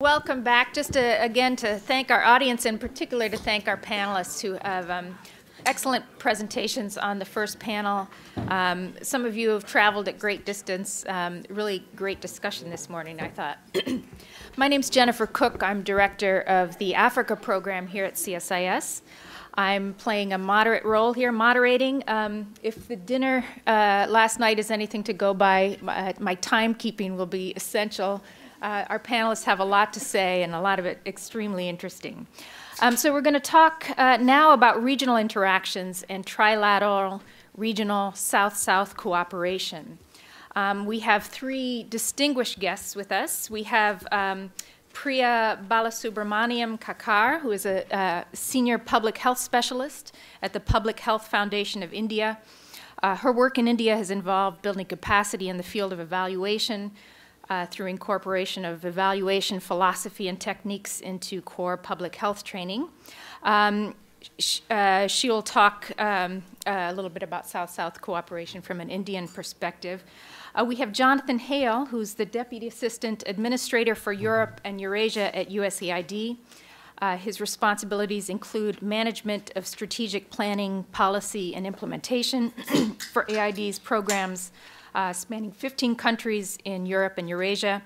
Welcome back. Just to, again to thank our audience, in particular to thank our panelists who have um, excellent presentations on the first panel. Um, some of you have traveled at great distance. Um, really great discussion this morning, I thought. My name's Jennifer Cooke. I'm director of the Africa program here at CSIS. I'm playing a moderate role here, moderating. Um, if the dinner uh, last night is anything to go by, my, my timekeeping will be essential. Uh, our panelists have a lot to say, and a lot of it extremely interesting. Um, so we're going to talk uh, now about regional interactions and trilateral regional South-South cooperation. Um, we have three distinguished guests with us. We have um, Priya Balasubramaniam Kakar, who is a, a, senior public health specialist at the Public Health Foundation of India. Uh, her work in India has involved building capacity in the field of evaluation, uh, through incorporation of evaluation philosophy and techniques into core public health training. Um, sh uh, she will talk um, uh, a little bit about South-South cooperation from an Indian perspective. Uh, we have Jonathan Hale, who's the Deputy Assistant Administrator for Europe and Eurasia at USAID. Uh, his responsibilities include management of strategic planning, policy, and implementation for AID's programs, uh, spanning 15 countries in Europe and Eurasia.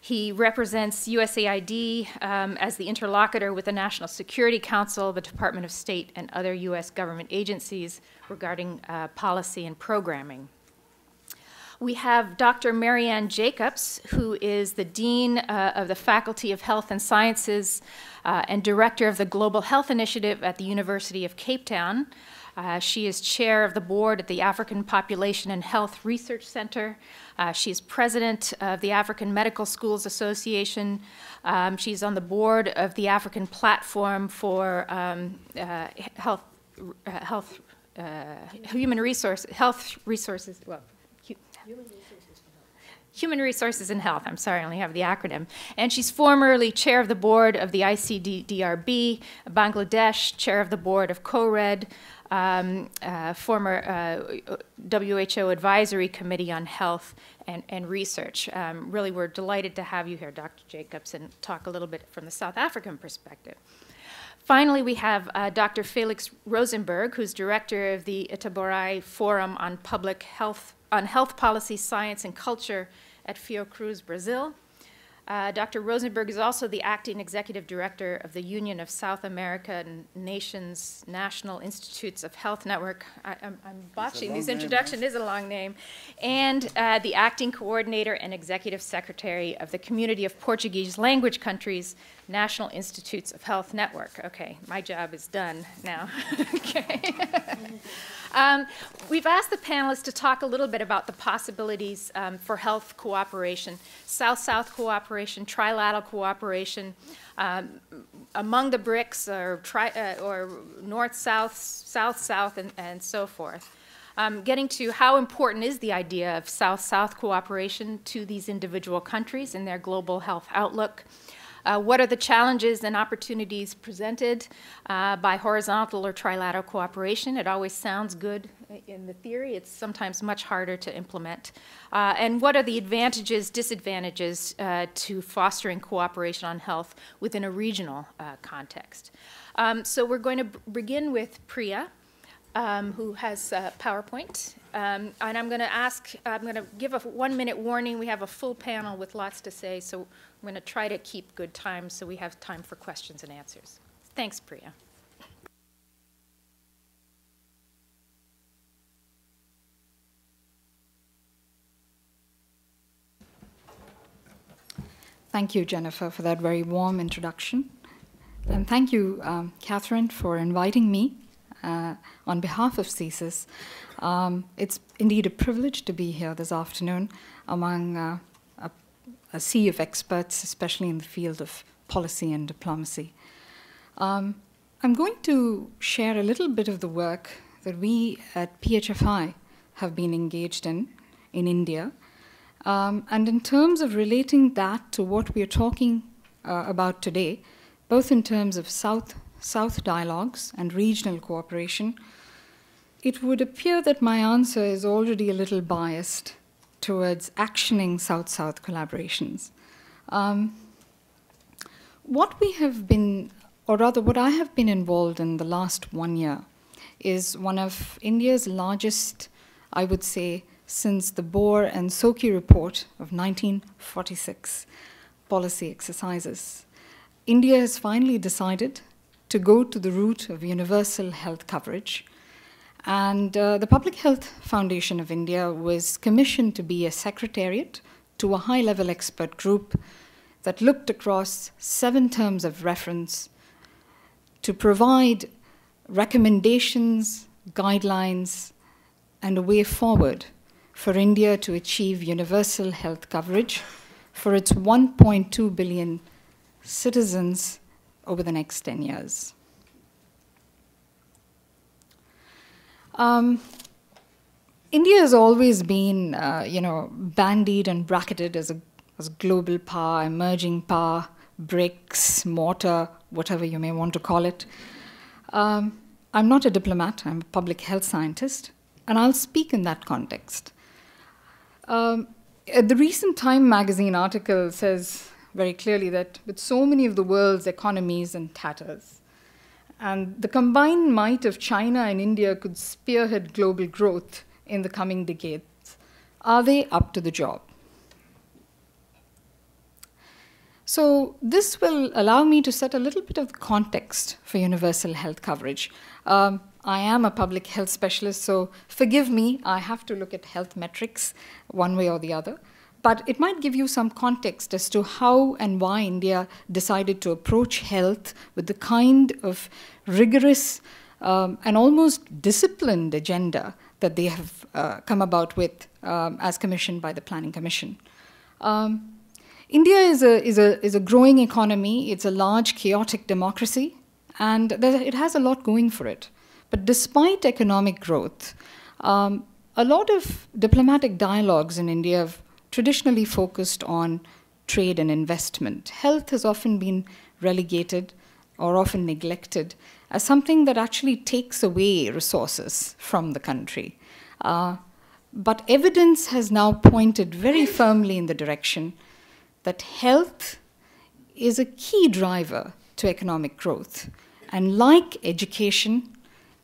He represents USAID um, as the interlocutor with the National Security Council, the Department of State, and other U.S. government agencies regarding uh, policy and programming. We have Dr. Marian Jacobs, who is the Dean uh, of the Faculty of Health and Sciences uh, and Director of the Global Health Initiative at the University of Cape Town. Uh, she is chair of the board at the African Population and Health Research Center. Uh, she is president of the African Medical Schools Association. Um, she's on the board of the African Platform for um, uh, Health, uh, health uh, Human Resource, Health Resources, well, human Human Resources and Health. I'm sorry, I only have the acronym. And she's formerly chair of the board of the ICDDR,B, Bangladesh, chair of the board of COHRED, um, uh, former uh, WHO Advisory Committee on Health and, and Research. Um, really, we're delighted to have you here, Dr. Jacobs, and talk a little bit from the South African perspective. Finally, we have uh, Dr. Felix Rosenberg, who's director of the Itaboraí Forum on Public Health, on Health Policy, Science, and Culture at Fiocruz, Brazil. Uh, Dr. Rosenberg is also the acting executive director of the Union of South American Nations National Institutes of Health Network. I, am botching this introduction, name, is a long name. And uh, the acting coordinator and executive secretary of the Community of Portuguese Language Countries National Institutes of Health Network. Okay, my job is done now. okay. Um, we've asked the panelists to talk a little bit about the possibilities um, for health cooperation, South-South cooperation, trilateral cooperation, um, among the BRICS or, uh, or North-South, South-South, and, and, so forth. Um, getting to how important is the idea of South-South cooperation to these individual countries in their global health outlook. Uh, what are the challenges and opportunities presented uh, by horizontal or trilateral cooperation? It always sounds good in the theory. It's sometimes much harder to implement. Uh, and what are the advantages, disadvantages uh, to fostering cooperation on health within a regional uh, context? Um, so we're going to begin with Priya. Um, who has uh, PowerPoint. Um, and I'm going to ask, I'm going to give a one minute warning. We have a full panel with lots to say, so I'm going to try to keep good time so we have time for questions and answers. Thanks, Priya. Thank you, Jennifer, for that very warm introduction. And thank you, um, Catherine, for inviting me uh, on behalf of CSIS. Um, it's indeed a privilege to be here this afternoon among uh, a sea of experts, especially in the field of policy and diplomacy. Um, I'm going to share a little bit of the work that we at PHFI have been engaged in in India. Um, and in terms of relating that to what we are talking uh, about today, both in terms of South South dialogues and regional cooperation, it would appear that my answer is already a little biased towards actioning South South collaborations. Um, what we have been, or rather, what I have been involved in the last one year is one of India's largest, I would say, since the Bhore and Sokhey report of 1946 policy exercises. India has finally decided to go to the route of universal health coverage. And uh, the Public Health Foundation of India was commissioned to be a secretariat to a high level expert group that looked across seven terms of reference to provide recommendations, guidelines, and a way forward for India to achieve universal health coverage for its 1.2 billion citizens over the next 10 years. Um, India has always been, uh, you know, bandied and bracketed as a, as global power, emerging power, bricks, mortar, whatever you may want to call it. Um, I'm not a diplomat, I'm a public health scientist, and I'll speak in that context. Um, the recent Time magazine article says very clearly that with so many of the world's economies in tatters, and the combined might of China and India could spearhead global growth in the coming decades. Are they up to the job? So, this will allow me to set a little bit of context for universal health coverage. Um, I am a public health specialist, so forgive me, I have to look at health metrics one way or the other but it might give you some context as to how and why India decided to approach health with the kind of rigorous um, and almost disciplined agenda that they have uh, come about with um, as commissioned by the Planning Commission. Um, India is a, is, a, is a growing economy, it's a large, chaotic democracy, and it has a lot going for it. But despite economic growth, um, a lot of diplomatic dialogues in India have traditionally focused on trade and investment. Health has often been relegated or often neglected as something that actually takes away resources from the country. Uh, but evidence has now pointed very firmly in the direction that health is a key driver to economic growth. And like education,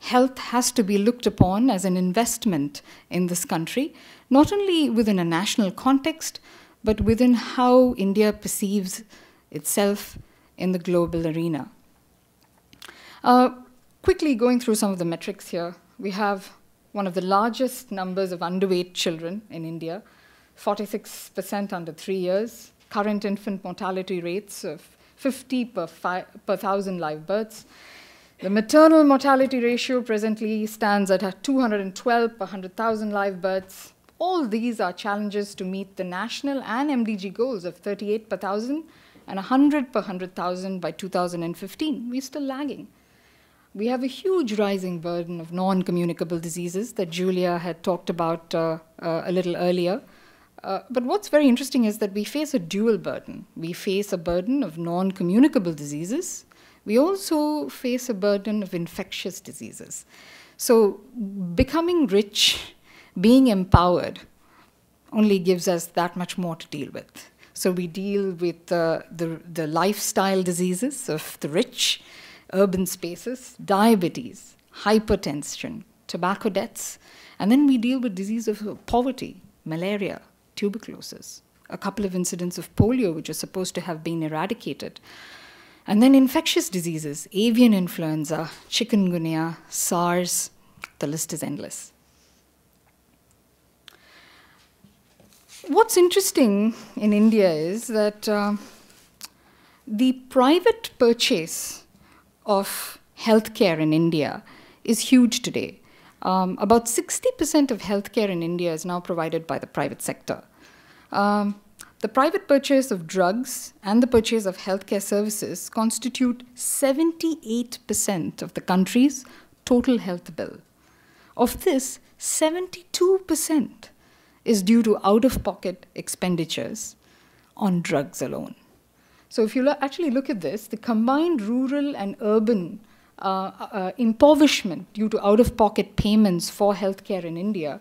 health has to be looked upon as an investment in this country not only within a national context, but within how India perceives itself in the global arena. Uh, quickly going through some of the metrics here, we have one of the largest numbers of underweight children in India, 46% under three years, current infant mortality rates of 50 per, per thousand live births. The maternal mortality ratio presently stands at 212 per 100,000 live births. All these are challenges to meet the national and MDG goals of 38 per thousand and 100 per 100,000 by 2015. We're still lagging. We have a huge rising burden of non communicable diseases that Julia had talked about uh, uh, a little earlier. Uh, but what's very interesting is that we face a dual burden. We face a burden of non communicable diseases. We also face a burden of infectious diseases. So, becoming rich being empowered only gives us that much more to deal with. So we deal with uh, the, the lifestyle diseases of the rich, urban spaces, diabetes, hypertension, tobacco deaths, and then we deal with disease of poverty, malaria, tuberculosis, a couple of incidents of polio, which are supposed to have been eradicated. And then infectious diseases, avian influenza, chikungunya, SARS, the list is endless. What's interesting in India is that uh, the private purchase of healthcare in India is huge today. Um, about 60% of healthcare in India is now provided by the private sector. Um, the private purchase of drugs and the purchase of healthcare services constitute 78% of the country's total health bill. Of this, 72% is due to out of pocket expenditures on drugs alone. So, if you lo- actually look at this, the combined rural and urban uh, uh, impoverishment due to out of pocket payments for healthcare in India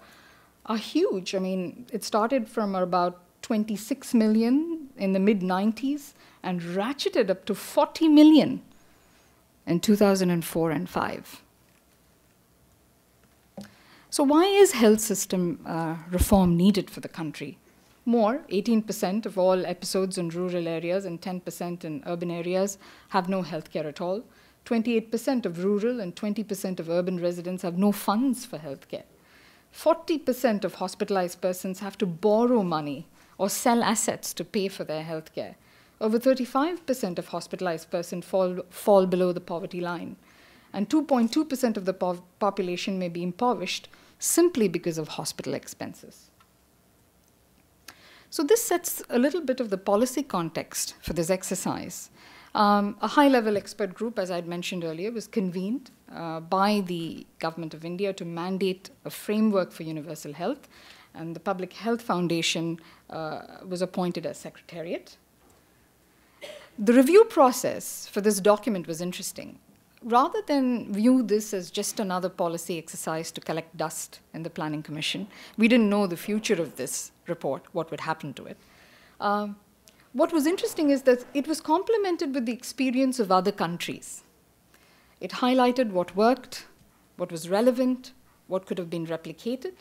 are huge. I mean, it started from about 26 million in the mid 90s and ratcheted up to 40 million in 2004 and 5. So, why is health system uh, reform needed for the country? More, 18% of all episodes in rural areas and 10% in urban areas have no health care at all. 28% of rural and 20% of urban residents have no funds for health care. 40% of hospitalized persons have to borrow money or sell assets to pay for their health care. Over 35% of hospitalized persons fall, fall below the poverty line. And 2.2% of the po population may be impoverished simply because of hospital expenses. So, this sets a little bit of the policy context for this exercise. Um, a high level expert group, as I'd mentioned earlier, was convened uh, by the Government of India to mandate a framework for universal health, and the Public Health Foundation uh, was appointed as secretariat. The review process for this document was interesting. Rather than view this as just another policy exercise to collect dust in the Planning Commission, we didn't know the future of this report, what would happen to it. Um, what was interesting is that it was complemented with the experience of other countries. It highlighted what worked, what was relevant, what could have been replicated,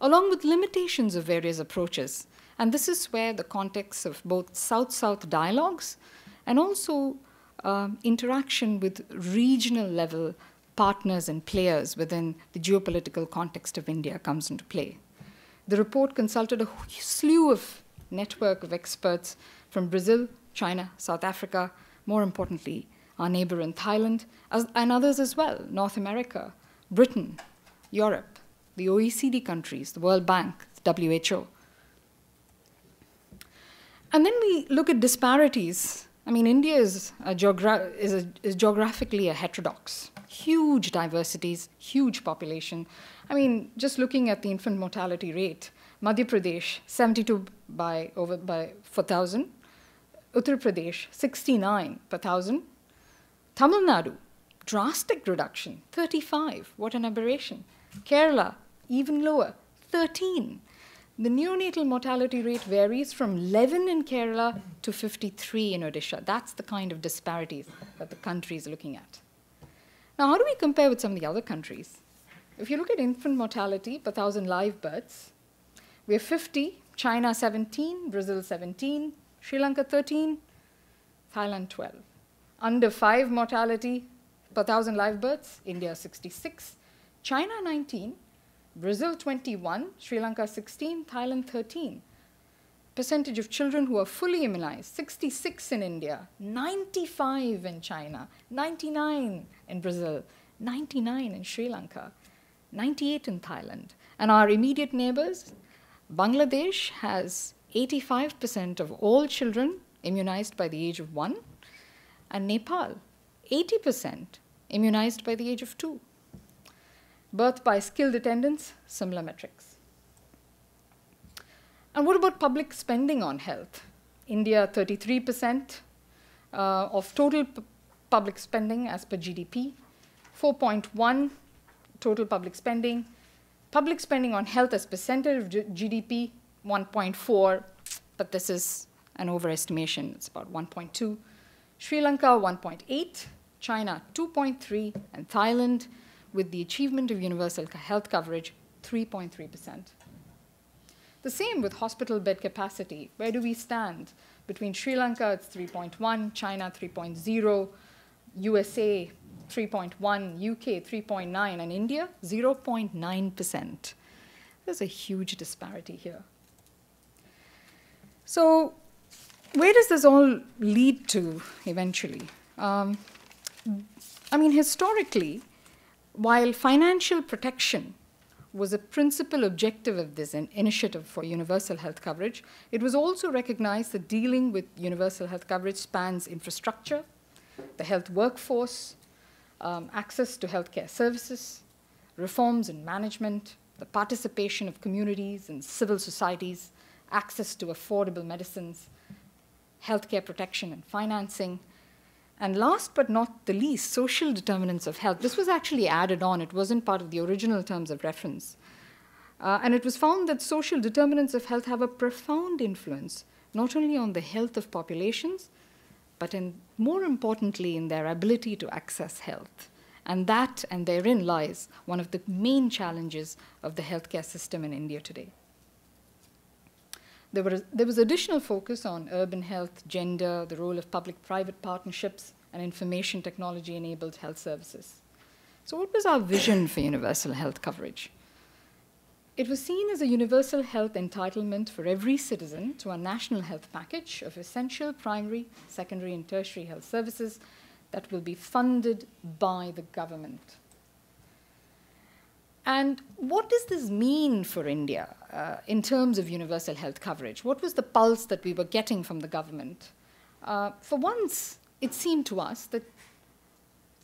along with limitations of various approaches. And this is where the context of both South South dialogues and also um, interaction with regional level partners and players within the geopolitical context of India comes into play. The report consulted a slew of network of experts from Brazil, China, South Africa, more importantly, our neighbor in Thailand, as, and others as well, North America, Britain, Europe, the OECD countries, the World Bank, the WHO. And then we look at disparities I mean, India is, geogra- is, a, is geographically a heterodox, huge diversities, huge population. I mean, just looking at the infant mortality rate, Madhya Pradesh, 72 by over by 4,000, Uttar Pradesh, 69 per thousand, Tamil Nadu, drastic reduction, 35. What an aberration. Kerala, even lower, 13. The neonatal mortality rate varies from 11 in Kerala to 53 in Odisha. That's the kind of disparities that the country is looking at. Now, how do we compare with some of the other countries? If you look at infant mortality per thousand live births, we have 50, China 17, Brazil 17, Sri Lanka 13, Thailand 12. Under 5 mortality per thousand live births, India 66, China 19, Brazil 21, Sri Lanka 16, Thailand 13. Percentage of children who are fully immunized 66 in India, 95 in China, 99 in Brazil, 99 in Sri Lanka, 98 in Thailand. And our immediate neighbors, Bangladesh has 85% of all children immunized by the age of one, and Nepal, 80% immunized by the age of two. Birth by skilled attendants, similar metrics. And what about public spending on health? India, 33% uh, of total public spending as per GDP, 4.1 total public spending. Public spending on health as percentage of GDP, 1.4, but this is an overestimation, it's about 1.2. Sri Lanka, 1.8, China, 2.3, and Thailand, with the achievement of universal health coverage, 3.3%. The same with hospital bed capacity. Where do we stand? Between Sri Lanka, it's 3.1, China, 3.0, USA, 3.1, UK, 3.9, and India, 0.9%. There's a huge disparity here. So, where does this all lead to eventually? Um, I mean, historically, while financial protection was a principal objective of this initiative for universal health coverage, it was also recognized that dealing with universal health coverage spans infrastructure, the health workforce, um, access to healthcare services, reforms in management, the participation of communities and civil societies, access to affordable medicines, healthcare protection and financing, and last but not the least, social determinants of health. This was actually added on, it wasn't part of the original terms of reference. Uh, and it was found that social determinants of health have a profound influence not only on the health of populations, but in, more importantly, in their ability to access health. And that and therein lies one of the main challenges of the healthcare system in India today. There, were, there was additional focus on urban health, gender, the role of public private partnerships, and information technology enabled health services. So, what was our vision for universal health coverage? It was seen as a universal health entitlement for every citizen to a national health package of essential primary, secondary, and tertiary health services that will be funded by the government. And what does this mean for India uh, in terms of universal health coverage? What was the pulse that we were getting from the government? Uh, for once, it seemed to us that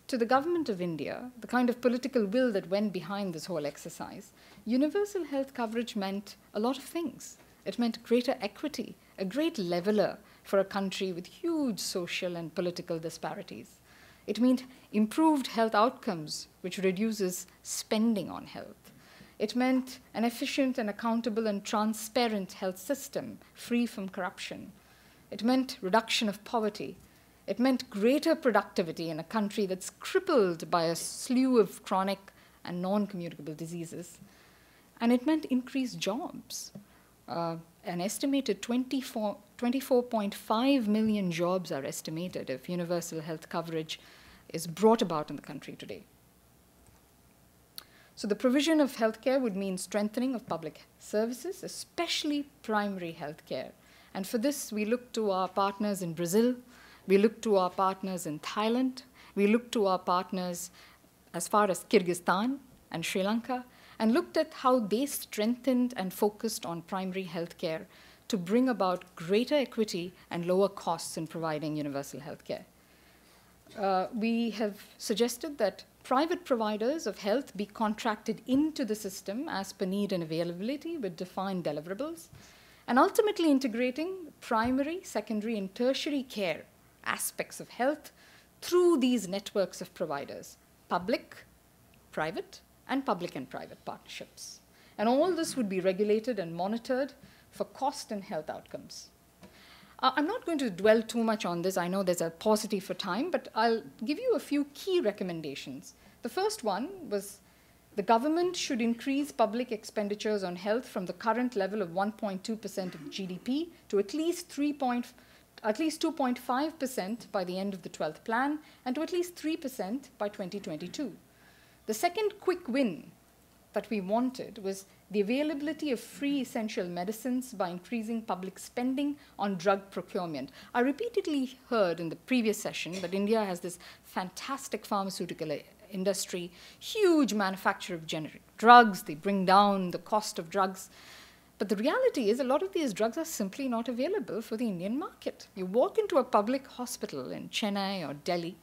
to the government of India, the kind of political will that went behind this whole exercise, universal health coverage meant a lot of things. It meant greater equity, a great leveler for a country with huge social and political disparities. It meant improved health outcomes, which reduces spending on health. It meant an efficient and accountable and transparent health system free from corruption. It meant reduction of poverty. It meant greater productivity in a country that's crippled by a slew of chronic and non communicable diseases. And it meant increased jobs. Uh, an estimated 24, 24.5 million jobs are estimated if universal health coverage is brought about in the country today. So, the provision of healthcare would mean strengthening of public services, especially primary healthcare. And for this, we look to our partners in Brazil, we look to our partners in Thailand, we look to our partners as far as Kyrgyzstan and Sri Lanka, and looked at how they strengthened and focused on primary healthcare to bring about greater equity and lower costs in providing universal healthcare uh, we have suggested that private providers of health be contracted into the system as per need and availability with defined deliverables, and ultimately integrating primary, secondary, and tertiary care aspects of health through these networks of providers public, private, and public and private partnerships. And all this would be regulated and monitored for cost and health outcomes. Uh, I'm not going to dwell too much on this. I know there's a paucity for time, but I'll give you a few key recommendations. The first one was the government should increase public expenditures on health from the current level of 1.2% of GDP to at least 3. Point, at least 2.5% by the end of the 12th plan and to at least 3% by 2022. The second quick win that we wanted was the availability of free essential medicines by increasing public spending on drug procurement. I repeatedly heard in the previous session that India has this fantastic pharmaceutical eh, industry, huge manufacture of generic drugs, they bring down the cost of drugs. But the reality is, a lot of these drugs are simply not available for the Indian market. You walk into a public hospital in Chennai or Delhi,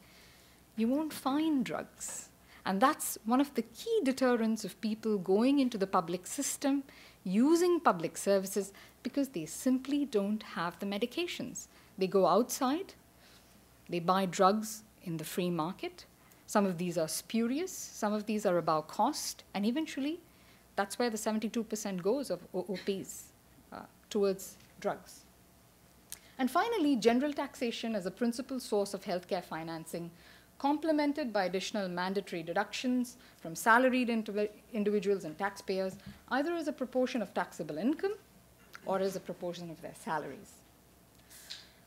you won't find drugs and that's one of the key deterrents of people going into the public system, using public services, because they simply don't have the medications. They go outside, they buy drugs in the free market. Some of these are spurious, some of these are about cost, and eventually that's where the 72% goes of OOPs uh, towards drugs. And finally, general taxation as a principal source of healthcare financing complemented by additional mandatory deductions from salaried individuals and taxpayers, either as a proportion of taxable income or as a proportion of their salaries.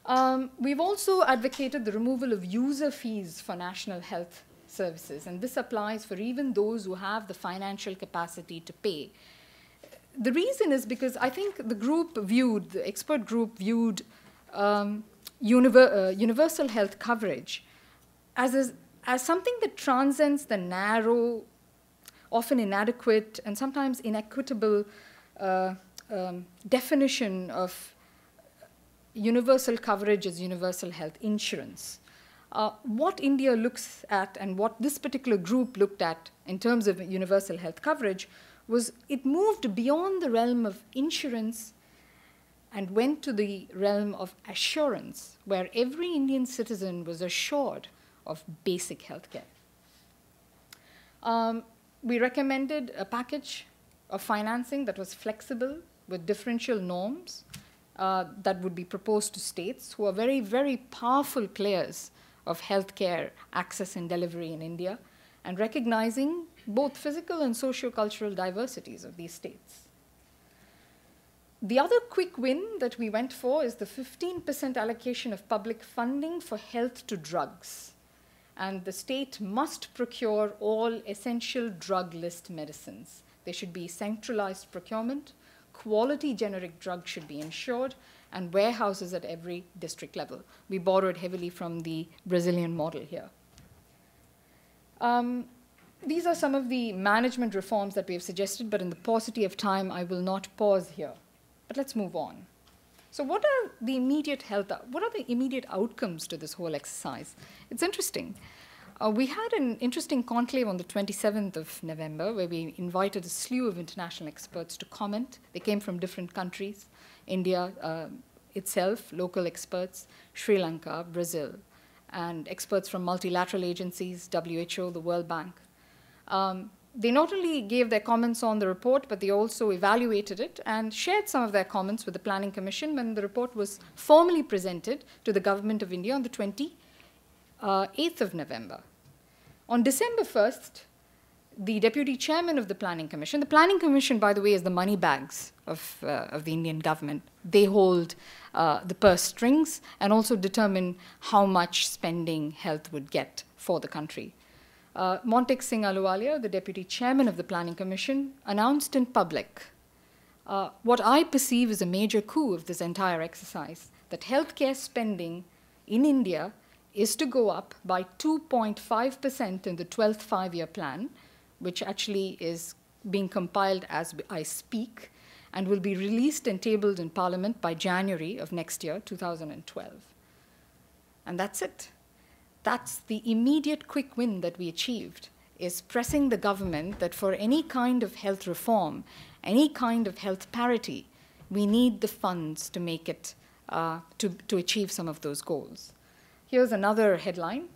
Um, we've also advocated the removal of user fees for national health services, and this applies for even those who have the financial capacity to pay. The reason is because I think the group viewed, the expert group viewed um, univer uh, universal health coverage as, a, as something that transcends the narrow, often inadequate, and sometimes inequitable uh, um, definition of universal coverage as universal health insurance. Uh, what India looks at and what this particular group looked at in terms of universal health coverage was it moved beyond the realm of insurance and went to the realm of assurance, where every Indian citizen was assured of basic healthcare. Um, we recommended a package of financing that was flexible with differential norms uh, that would be proposed to states who are very, very powerful players of healthcare access and delivery in India, and recognizing both physical and socio-cultural diversities of these states. The other quick win that we went for is the 15% allocation of public funding for health to drugs. And the state must procure all essential drug list medicines. There should be centralized procurement, quality generic drugs should be ensured, and warehouses at every district level. We borrowed heavily from the Brazilian model here. Um, these are some of the management reforms that we have suggested, but in the paucity of time, I will not pause here. But let's move on. So, what are the immediate health? What are the immediate outcomes to this whole exercise? It's interesting. Uh, we had an interesting conclave on the 27th of November where we invited a slew of international experts to comment. They came from different countries India uh, itself, local experts, Sri Lanka, Brazil, and experts from multilateral agencies, WHO, the World Bank. Um, they not only gave their comments on the report, but they also evaluated it and shared some of their comments with the Planning Commission when the report was formally presented to the Government of India on the 28th uh, of November. On December 1st, the deputy chairman of the Planning Commission, the Planning Commission, by the way, is the money bags of, uh, of the Indian government. They hold uh, the purse strings and also determine how much spending health would get for the country. Uh, Montek Singh Ahluwalia, the deputy chairman of the Planning Commission, announced in public uh, what I perceive as a major coup of this entire exercise that healthcare spending in India is to go up by 2.5% in the 12th five year plan, which actually is being compiled as I speak and will be released and tabled in Parliament by January of next year, 2012. And that's it. That's the immediate quick win that we achieved is pressing the government that for any kind of health reform, any kind of health parity, we need the funds to make it, uh, to, to achieve some of those goals. Here's another headline.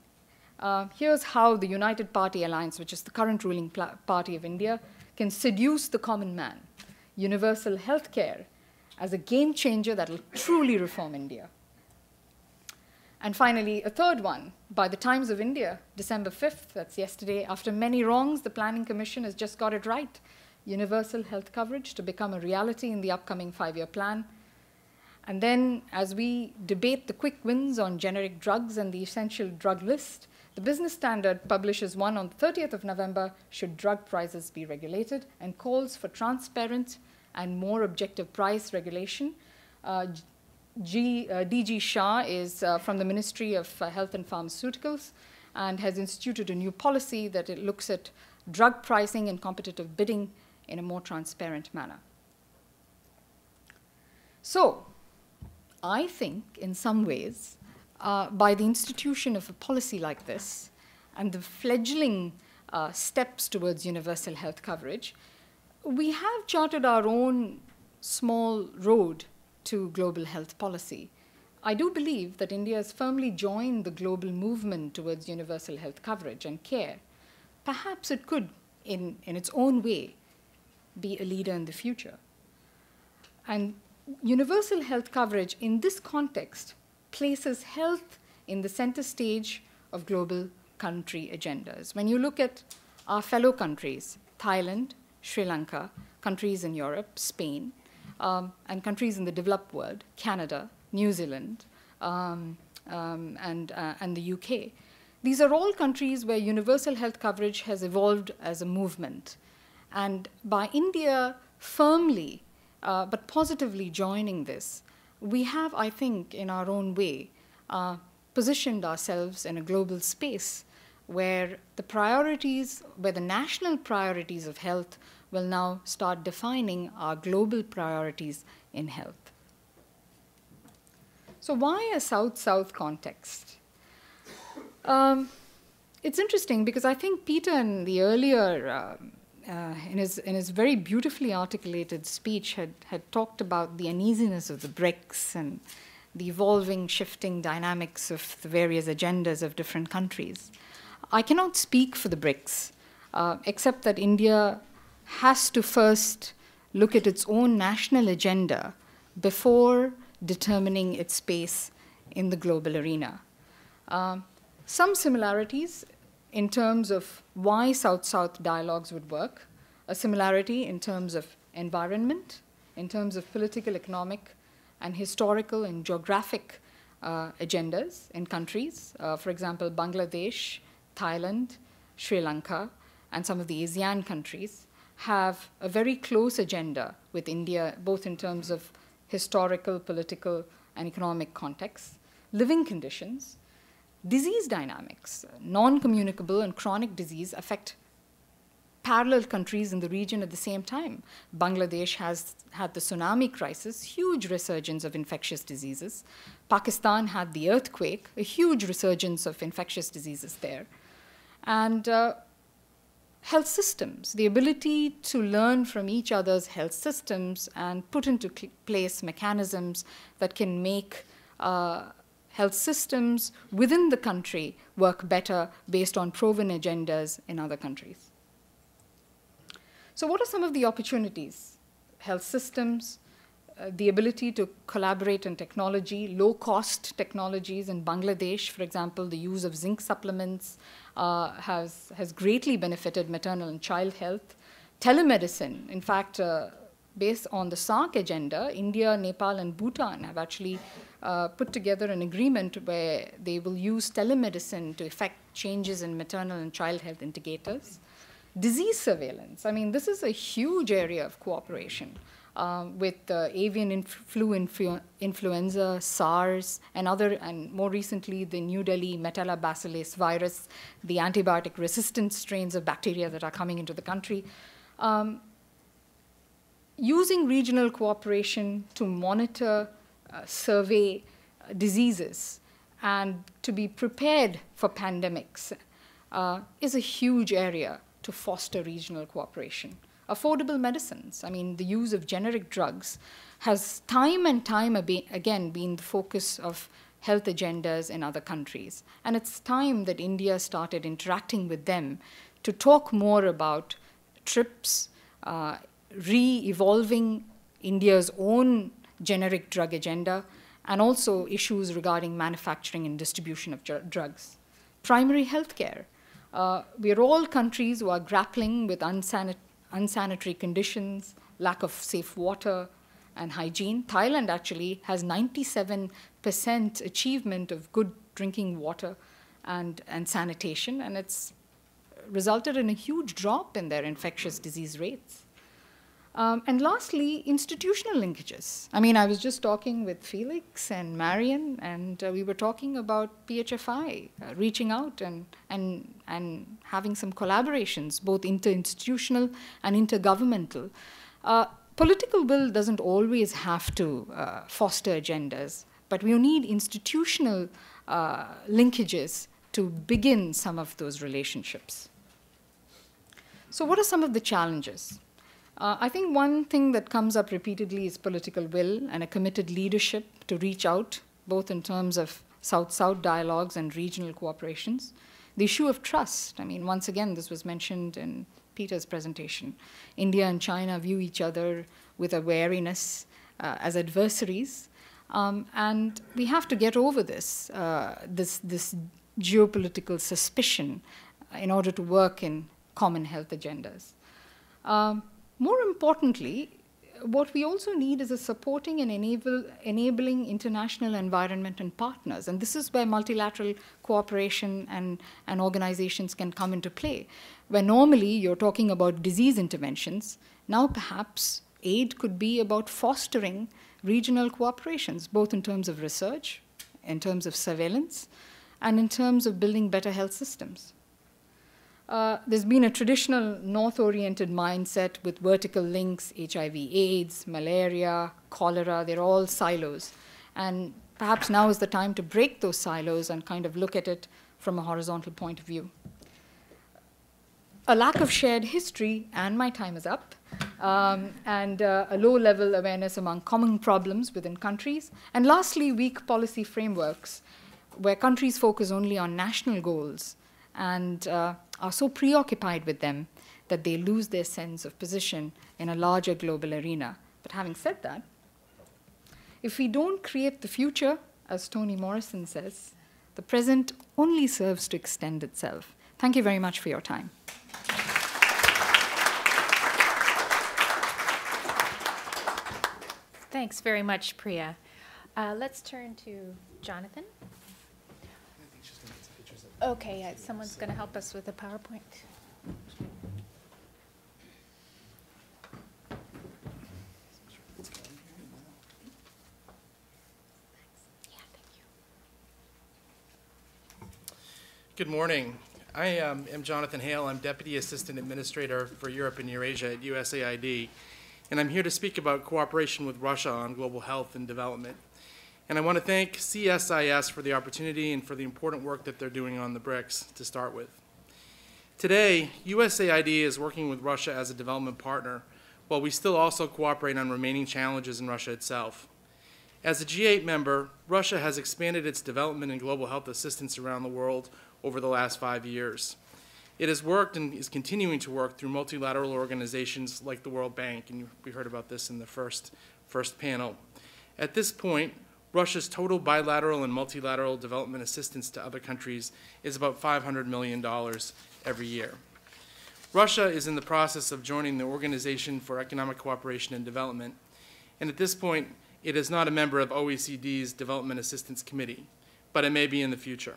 Uh, here's how the United Party Alliance, which is the current ruling party of India, can seduce the common man. Universal health care as a game changer that will truly reform India. And finally, a third one by the Times of India, December 5th, that's yesterday. After many wrongs, the Planning Commission has just got it right. Universal health coverage to become a reality in the upcoming five year plan. And then, as we debate the quick wins on generic drugs and the essential drug list, the Business Standard publishes one on the 30th of November Should drug prices be regulated? and calls for transparent and more objective price regulation. Uh, G, uh, DG Shah is uh, from the Ministry of uh, Health and Pharmaceuticals and has instituted a new policy that it looks at drug pricing and competitive bidding in a more transparent manner. So, I think, in some ways, uh, by the institution of a policy like this and the fledgling uh, steps towards universal health coverage, we have charted our own small road to global health policy. I do believe that India has firmly joined the global movement towards universal health coverage and care. Perhaps it could, in, in its own way, be a leader in the future. And universal health coverage in this context places health in the center stage of global country agendas. When you look at our fellow countries, Thailand, Sri Lanka, countries in Europe, Spain, um, and countries in the developed world, Canada, New Zealand, um, um, and, uh, and the UK, these are all countries where universal health coverage has evolved as a movement. And by India firmly uh, but positively joining this, we have, I think, in our own way, uh, positioned ourselves in a global space where the priorities, where the national priorities of health will now start defining our global priorities in health. So, why a South South context? Um, it's interesting because I think Peter in the earlier um, uh, in, his, in his very beautifully articulated speech, had, had talked about the uneasiness of the BRICS and the evolving, shifting dynamics of the various agendas of different countries. I cannot speak for the BRICS, uh, except that India has to first look at its own national agenda before determining its space in the global arena. Um, some similarities in terms of why South South dialogues would work, a similarity in terms of environment, in terms of political, economic, and historical and geographic uh, agendas in countries. Uh, for example, Bangladesh, Thailand, Sri Lanka, and some of the ASEAN countries have a very close agenda with India, both in terms of historical, political, and economic contexts, living conditions, disease dynamics. Non communicable and chronic disease affect parallel countries in the region at the same time. Bangladesh has had the tsunami crisis, huge resurgence of infectious diseases. Pakistan had the earthquake, a huge resurgence of infectious diseases there. And uh, health systems, the ability to learn from each other's health systems and put into place mechanisms that can make uh, health systems within the country work better based on proven agendas in other countries. So, what are some of the opportunities? Health systems, the ability to collaborate in technology, low cost technologies in Bangladesh, for example, the use of zinc supplements uh, has, has greatly benefited maternal and child health. Telemedicine, in fact, uh, based on the SAARC agenda, India, Nepal, and Bhutan have actually uh, put together an agreement where they will use telemedicine to effect changes in maternal and child health indicators. Disease surveillance, I mean, this is a huge area of cooperation. Um, with uh, avian influ influ influenza, SARS, and other, and more recently the New Delhi Metallobacillus virus, the antibiotic resistant strains of bacteria that are coming into the country. Um, using regional cooperation to monitor, uh, survey uh, diseases, and to be prepared for pandemics uh, is a huge area to foster regional cooperation affordable medicines. I mean, the use of generic drugs has time and time again been the focus of health agendas in other countries. And it's time that India started interacting with them to talk more about TRIPS, uh, re evolving India's own generic drug agenda, and also issues regarding manufacturing and distribution of drugs. Primary health care. Uh, we are all countries who are grappling with unsanitary unsanitary conditions, lack of safe water and hygiene. Thailand actually has 97% achievement of good drinking water and, and sanitation, and it's resulted in a huge drop in their infectious disease rates. Um, and lastly, institutional linkages. I mean, I was just talking with Felix and Marian, and uh, we were talking about PHFI uh, reaching out and, and, and having some collaborations, both interinstitutional and intergovernmental. Uh, political will doesn't always have to uh, foster agendas, but we need institutional uh, linkages to begin some of those relationships. So, what are some of the challenges? Uh, I think one thing that comes up repeatedly is political will and a committed leadership to reach out, both in terms of South South dialogues and regional cooperations. The issue of trust, I mean, once again, this was mentioned in Peter's presentation. India and China view each other with a wariness uh, as adversaries. Um, and we have to get over this, uh, this, this geopolitical suspicion in order to work in common health agendas. Um, more importantly, what we also need is a supporting and enable, enabling international environment and partners. And this is where multilateral cooperation and, and organizations can come into play. Where normally you're talking about disease interventions, now perhaps aid could be about fostering regional cooperations, both in terms of research, in terms of surveillance, and in terms of building better health systems. Uh, there's been a traditional north oriented mindset with vertical links HIV, AIDS, malaria, cholera, they're all silos. And perhaps now is the time to break those silos and kind of look at it from a horizontal point of view. A lack of shared history, and my time is up, um, and uh, a low level awareness among common problems within countries. And lastly, weak policy frameworks, where countries focus only on national goals and uh, are so preoccupied with them that they lose their sense of position in a larger global arena. But having said that, If we don't create the future, as Toni Morrison says, the present only serves to extend itself. Thank you very much for your time. Thanks very much, Priya. Uh, let's turn to Jonathan. Okay, uh, someone's going to help us with the PowerPoint. Yeah. Good morning. I um, am Jonathan Hale. I'm Deputy Assistant Administrator for Europe and Eurasia at USAID, and I'm here to speak about cooperation with Russia on global health and development. And I want to thank CSIS for the opportunity and for the important work that they're doing on the BRICS to start with. Today, USAID is working with Russia as a development partner, while we still also cooperate on remaining challenges in Russia itself. As a G8 member, Russia has expanded its development and global health assistance around the world over the last five years. It has worked and is continuing to work through multilateral organizations like the World Bank, and we heard about this in the first, first panel. At this point, Russia's total bilateral and multilateral development assistance to other countries is about $500 million every year. Russia is in the process of joining the Organization for Economic Cooperation and Development, and at this point, it is not a member of OECD's Development Assistance Committee, but it may be in the future.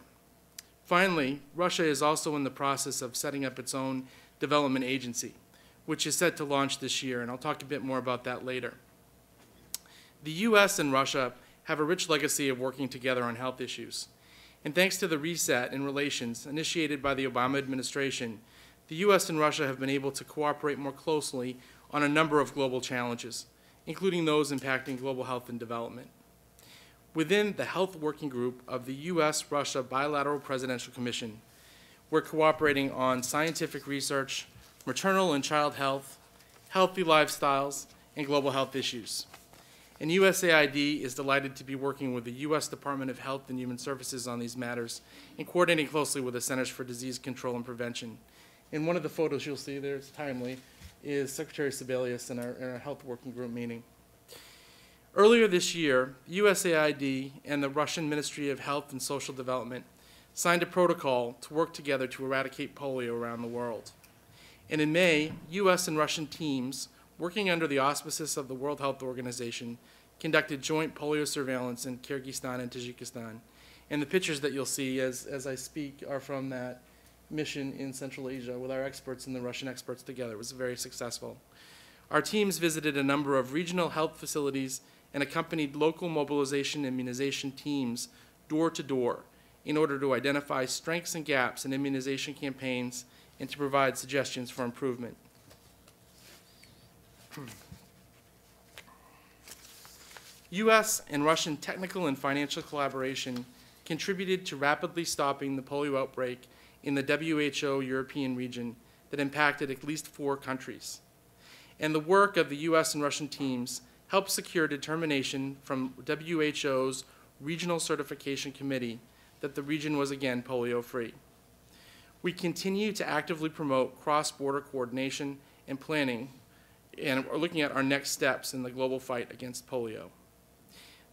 Finally, Russia is also in the process of setting up its own development agency, which is set to launch this year, and I'll talk a bit more about that later. The U.S. and Russia have a rich legacy of working together on health issues. And thanks to the reset in relations initiated by the Obama administration, the U.S. and Russia have been able to cooperate more closely on a number of global challenges, including those impacting global health and development. Within the Health Working Group of the U.S.-Russia Bilateral Presidential Commission, we're cooperating on scientific research, maternal and child health, healthy lifestyles, and global health issues. And USAID is delighted to be working with the U.S. Department of Health and Human Services on these matters and coordinating closely with the Centers for Disease Control and Prevention. In one of the photos you'll see there, it's timely, is Secretary Sebelius in our, in our Health Working Group meeting. Earlier this year, USAID and the Russian Ministry of Health and Social Development signed a protocol to work together to eradicate polio around the world. And in May, U.S. and Russian teams working under the auspices of the World Health Organization, conducted joint polio surveillance in Kyrgyzstan and Tajikistan. And the pictures that you'll see as, as I speak are from that mission in Central Asia with our experts and the Russian experts together. It was very successful. Our teams visited a number of regional health facilities and accompanied local mobilization immunization teams door to door in order to identify strengths and gaps in immunization campaigns and to provide suggestions for improvement. U.S. and Russian technical and financial collaboration contributed to rapidly stopping the polio outbreak in the WHO European region that impacted at least four countries. And the work of the U.S. and Russian teams helped secure determination from WHO's Regional Certification Committee that the region was again polio-free. We continue to actively promote cross-border coordination and planning and we're looking at our next steps in the global fight against polio.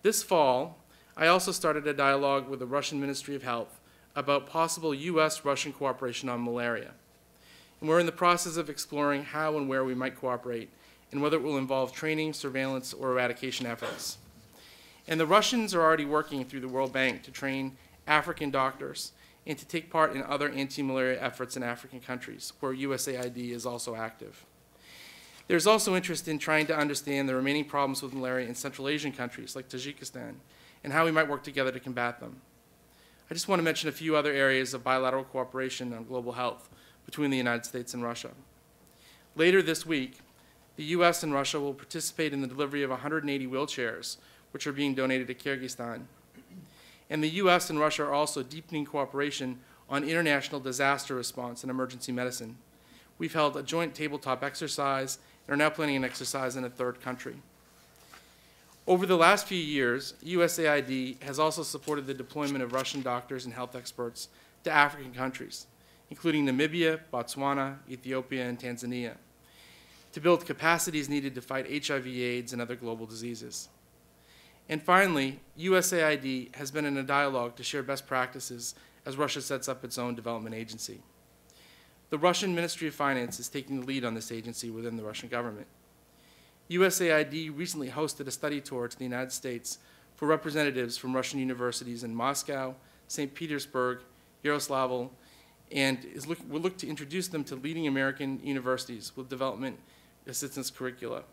This fall, I also started a dialogue with the Russian Ministry of Health about possible U.S.-Russian cooperation on malaria. And we're in the process of exploring how and where we might cooperate and whether it will involve training, surveillance, or eradication efforts. And the Russians are already working through the World Bank to train African doctors and to take part in other anti-malaria efforts in African countries, where USAID is also active. There's also interest in trying to understand the remaining problems with malaria in Central Asian countries like Tajikistan and how we might work together to combat them. I just want to mention a few other areas of bilateral cooperation on global health between the United States and Russia. Later this week, the U.S. and Russia will participate in the delivery of 180 wheelchairs, which are being donated to Kyrgyzstan. And the U.S. and Russia are also deepening cooperation on international disaster response and emergency medicine. We've held a joint tabletop exercise are now planning an exercise in a third country. Over the last few years, USAID has also supported the deployment of Russian doctors and health experts to African countries, including Namibia, Botswana, Ethiopia, and Tanzania, to build capacities needed to fight HIV, AIDS, and other global diseases. And finally, USAID has been in a dialogue to share best practices as Russia sets up its own development agency. The Russian Ministry of Finance is taking the lead on this agency within the Russian government. USAID recently hosted a study tour to the United States for representatives from Russian universities in Moscow, St. Petersburg, Yaroslavl, and look, will look to introduce them to leading American universities with development assistance curricula.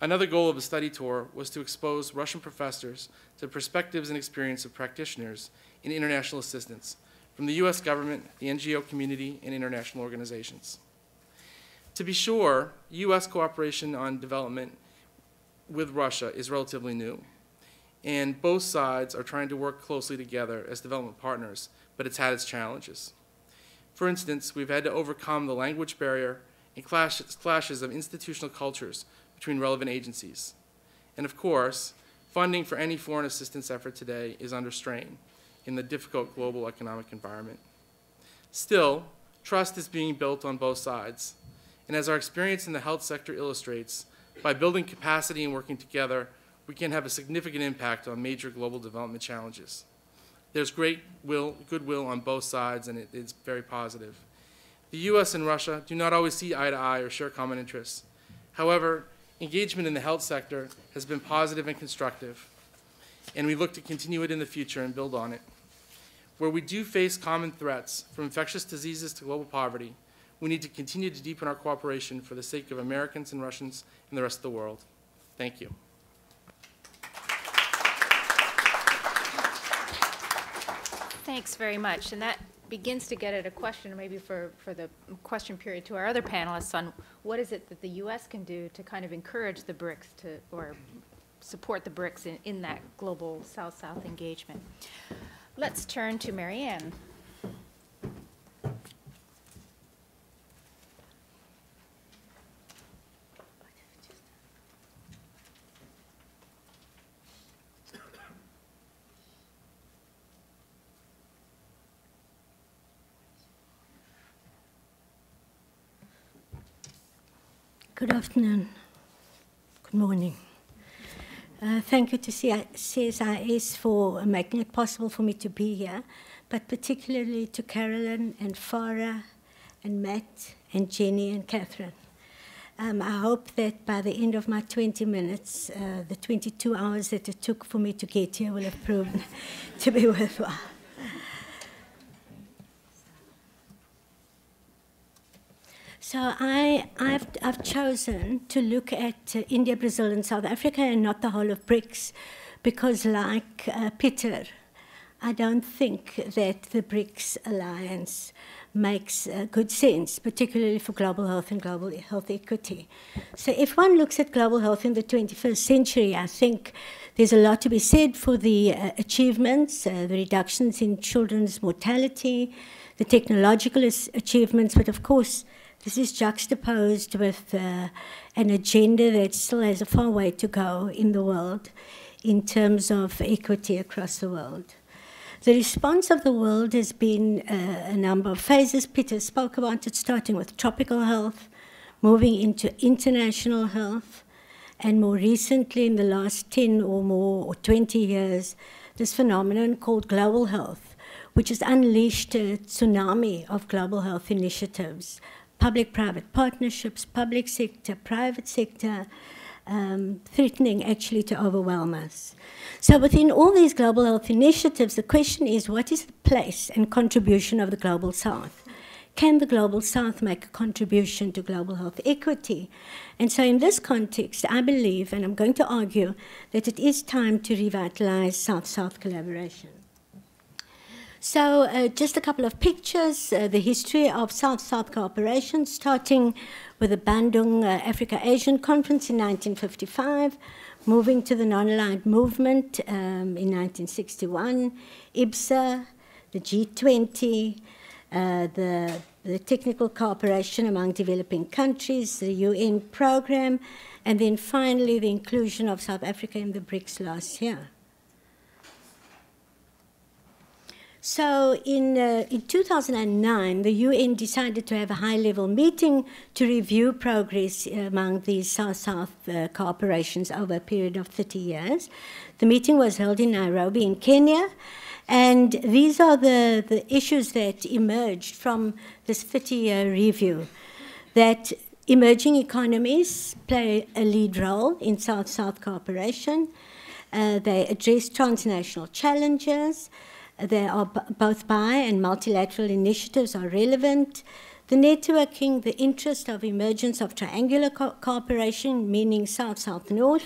Another goal of the study tour was to expose Russian professors to perspectives and experience of practitioners in international assistance from the U.S. government, the NGO community, and international organizations. To be sure, U.S. cooperation on development with Russia is relatively new, and both sides are trying to work closely together as development partners, but it's had its challenges. For instance, we've had to overcome the language barrier and clashes, clashes of institutional cultures between relevant agencies. And of course, funding for any foreign assistance effort today is under strain in the difficult global economic environment. Still, trust is being built on both sides. And as our experience in the health sector illustrates, by building capacity and working together, we can have a significant impact on major global development challenges. There's great will, goodwill on both sides, and it is very positive. The U.S. and Russia do not always see eye to eye or share common interests. However, engagement in the health sector has been positive and constructive, and we look to continue it in the future and build on it. Where we do face common threats, from infectious diseases to global poverty, we need to continue to deepen our cooperation for the sake of Americans and Russians and the rest of the world. Thank you. Thanks very much. And that begins to get at a question maybe for, for the question period to our other panelists on what is it that the U.S. can do to kind of encourage the BRICS to, or support the BRICS in, in that global South-South engagement. Let's turn to Marian. Good afternoon. Good morning. Uh, thank you to CSIS for making it possible for me to be here, but particularly to Carolyn and Farah and Matt and Jenny and Catherine. Um, I hope that by the end of my 20 minutes, uh, the 22 hours that it took for me to get here will have proven to be worthwhile. So I, I've, I've chosen to look at uh, India, Brazil, and South Africa and not the whole of BRICS because, like uh, Peter, I don't think that the BRICS alliance makes uh, good sense, particularly for global health and global health equity. So, if one looks at global health in the 21st century, I think there's a lot to be said for the uh, achievements, uh, the reductions in children's mortality, the technological achievements, but of course, this is juxtaposed with uh, an agenda that still has a far way to go in the world in terms of equity across the world. The response of the world has been uh, a number of phases. Peter spoke about it, starting with tropical health, moving into international health, and more recently, in the last 10 or more or 20 years, this phenomenon called global health, which has unleashed a tsunami of global health initiatives public-private partnerships, public sector, private sector, um, threatening actually to overwhelm us. So within all these global health initiatives, the question is, what is the place and contribution of the Global South? Can the Global South make a contribution to global health equity? And so in this context, I believe, and I'm going to argue, that it is time to revitalize South-South collaboration. So uh, just a couple of pictures, uh, the history of South-South cooperation, starting with the Bandung uh, Africa-Asian Conference in 1955, moving to the non-aligned movement um, in 1961, IBSA, the G20, uh, the, the technical cooperation among developing countries, the UN program, and then finally the inclusion of South Africa in the BRICS last year. So in, uh, in 2009, the UN decided to have a high-level meeting to review progress among these South-South uh, cooperations over a period of 30 years. The meeting was held in Nairobi in Kenya, and these are the, the issues that emerged from this 30-year review, that emerging economies play a lead role in South-South cooperation. Uh, they address transnational challenges, there are both bi and multilateral initiatives are relevant. The networking, the interest of emergence of triangular co cooperation, meaning South-South-North,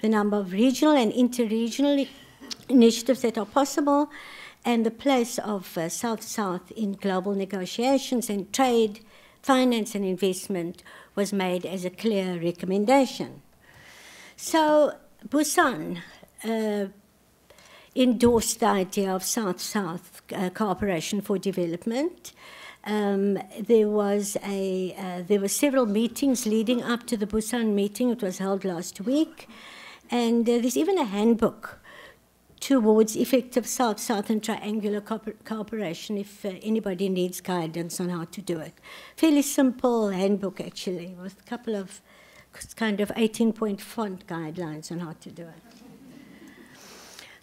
the number of regional and interregional initiatives that are possible, and the place of South-South in global negotiations and trade, finance and investment was made as a clear recommendation. So Busan uh, endorsed the idea of South-South uh, cooperation for development. Um, there was a uh, there were several meetings leading up to the Busan meeting. It was held last week, and uh, there's even a handbook towards effective South-South and triangular cooperation. If uh, anybody needs guidance on how to do it, fairly simple handbook actually, with a couple of kind of 18-point font guidelines on how to do it.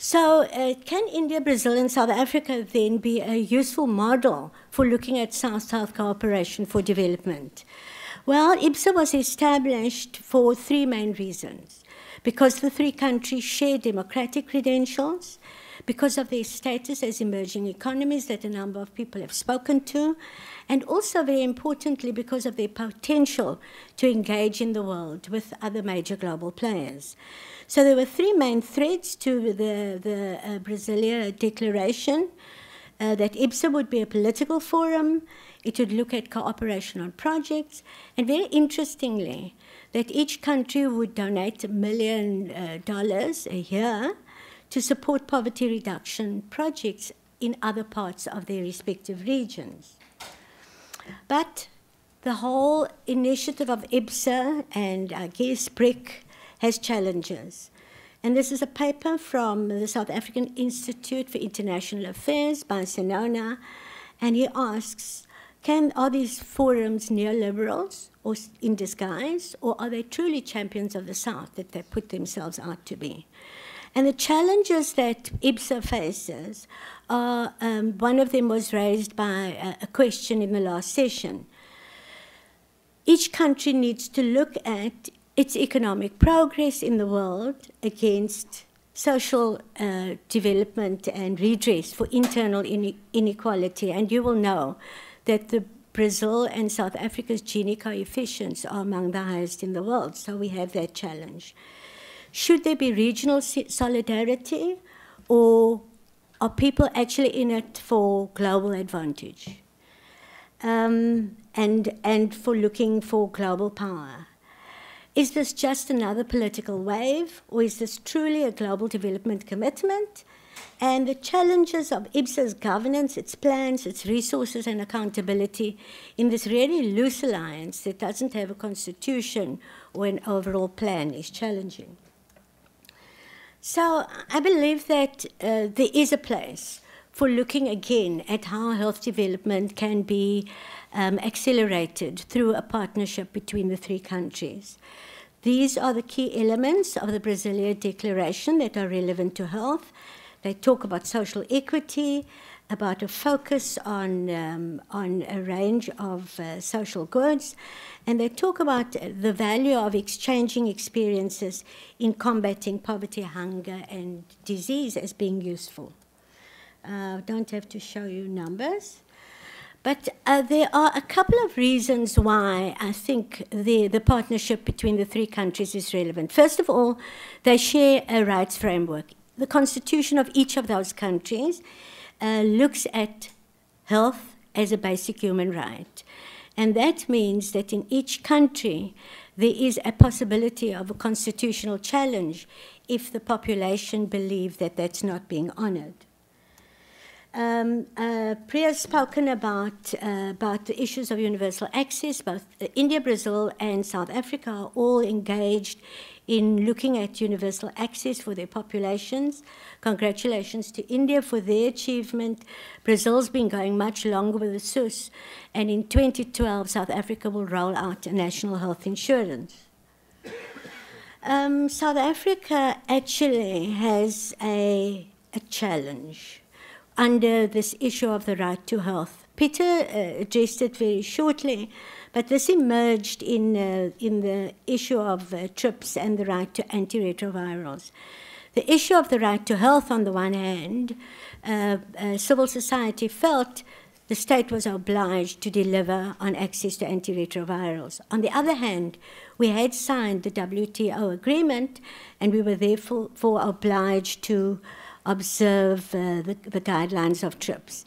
So, uh, can India, Brazil, and South Africa then be a useful model for looking at South South cooperation for development? Well, IBSA was established for three main reasons because the three countries share democratic credentials, because of their status as emerging economies that a number of people have spoken to, and also, very importantly, because of their potential to engage in the world with other major global players. So there were three main threads to the, the uh, Brasilia Declaration. Uh, that IBSA would be a political forum, it would look at cooperation on projects, and very interestingly, that each country would donate a million uh, dollars a year to support poverty reduction projects in other parts of their respective regions. But the whole initiative of IBSA and I guess BRIC has challenges. And this is a paper from the South African Institute for International Affairs by Senona, and he asks, can, are these forums neoliberals or in disguise, or are they truly champions of the South that they put themselves out to be? And the challenges that IBSA faces are, um, one of them was raised by a, a question in the last session. Each country needs to look at its economic progress in the world against social uh, development and redress for internal inequality. And you will know that the Brazil and South Africa's Gini coefficients are among the highest in the world, so we have that challenge. Should there be regional solidarity, or are people actually in it for global advantage? Um, and, and for looking for global power. Is this just another political wave, or is this truly a global development commitment? And the challenges of IBSA's governance, its plans, its resources, and accountability in this really loose alliance that doesn't have a constitution or an overall plan is challenging. So I believe that uh, there is a place for looking again at how health development can be um, accelerated through a partnership between the three countries. These are the key elements of the Brasilia Declaration that are relevant to health. They talk about social equity, about a focus on, um, on a range of uh, social goods, and they talk about the value of exchanging experiences in combating poverty, hunger, and disease as being useful. Uh, don't have to show you numbers. But uh, there are a couple of reasons why I think the, the partnership between the three countries is relevant. First of all, they share a rights framework. The constitution of each of those countries uh, looks at health as a basic human right. And that means that in each country, there is a possibility of a constitutional challenge if the population believe that that's not being honored. Um, uh, Priya spoken about, uh, about the issues of universal access. Both uh, India, Brazil, and South Africa are all engaged in looking at universal access for their populations. Congratulations to India for their achievement. Brazil's been going much longer with the SUS, and in 2012, South Africa will roll out a national health insurance. Um, South Africa actually has a, a challenge under this issue of the right to health. Peter uh, addressed it very shortly, but this emerged in, uh, in the issue of uh, TRIPS and the right to antiretrovirals. The issue of the right to health, on the one hand, uh, uh, civil society felt the state was obliged to deliver on access to antiretrovirals. On the other hand, we had signed the WTO agreement and we were therefore obliged to observe uh, the, the, guidelines of TRIPS.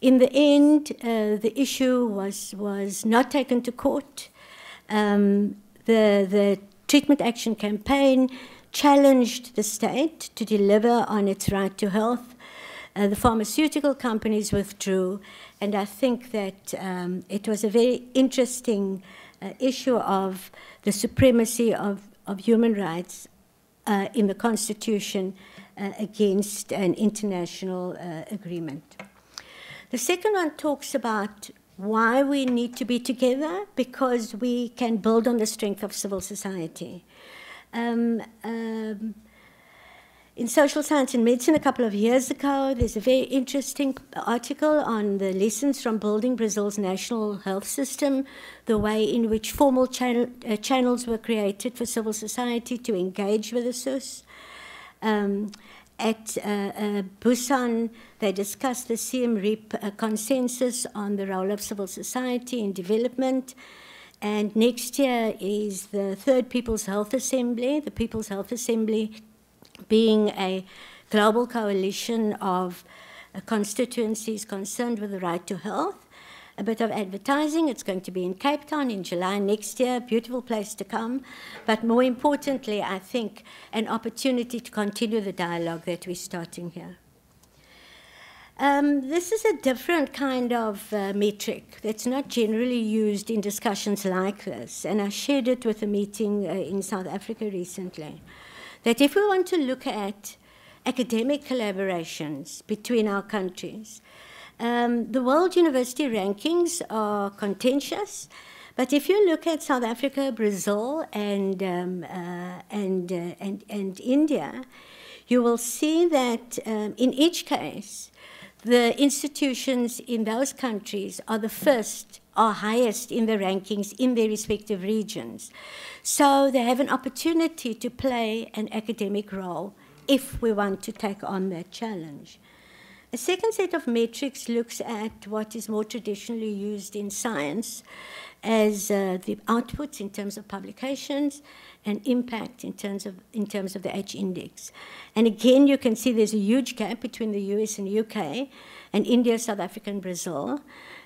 In the end, uh, the issue was, was not taken to court. Um, the, the treatment action campaign challenged the state to deliver on its right to health. Uh, the pharmaceutical companies withdrew, and I think that um, it was a very interesting uh, issue of the supremacy of, of human rights uh, in the Constitution against an international uh, agreement. The second one talks about why we need to be together because we can build on the strength of civil society. Um, um, in Social Science and Medicine a couple of years ago, there's a very interesting article on the lessons from building Brazil's national health system, the way in which formal channel, uh, channels were created for civil society to engage with the SUS. Um, at uh, uh, Busan, they discussed the Siem Reap uh, consensus on the role of civil society in development. And next year is the third People's Health Assembly. The People's Health Assembly being a global coalition of uh, constituencies concerned with the right to health. A bit of advertising. It's going to be in Cape Town in July next year. Beautiful place to come. But more importantly, I think an opportunity to continue the dialogue that we're starting here. Um, this is a different kind of uh, metric that's not generally used in discussions like this, and I shared it with a meeting uh, in South Africa recently that if we want to look at academic collaborations between our countries, um, the world university rankings are contentious. But if you look at South Africa, Brazil, and, um, uh, and, uh, and, and India, you will see that um, in each case, the institutions in those countries are the first, are highest in the rankings in their respective regions. So they have an opportunity to play an academic role if we want to take on that challenge. A second set of metrics looks at what is more traditionally used in science as uh, the outputs in terms of publications and impact in terms of in terms of the H index. And again, you can see there's a huge gap between the US and UK, and India, South Africa, and Brazil.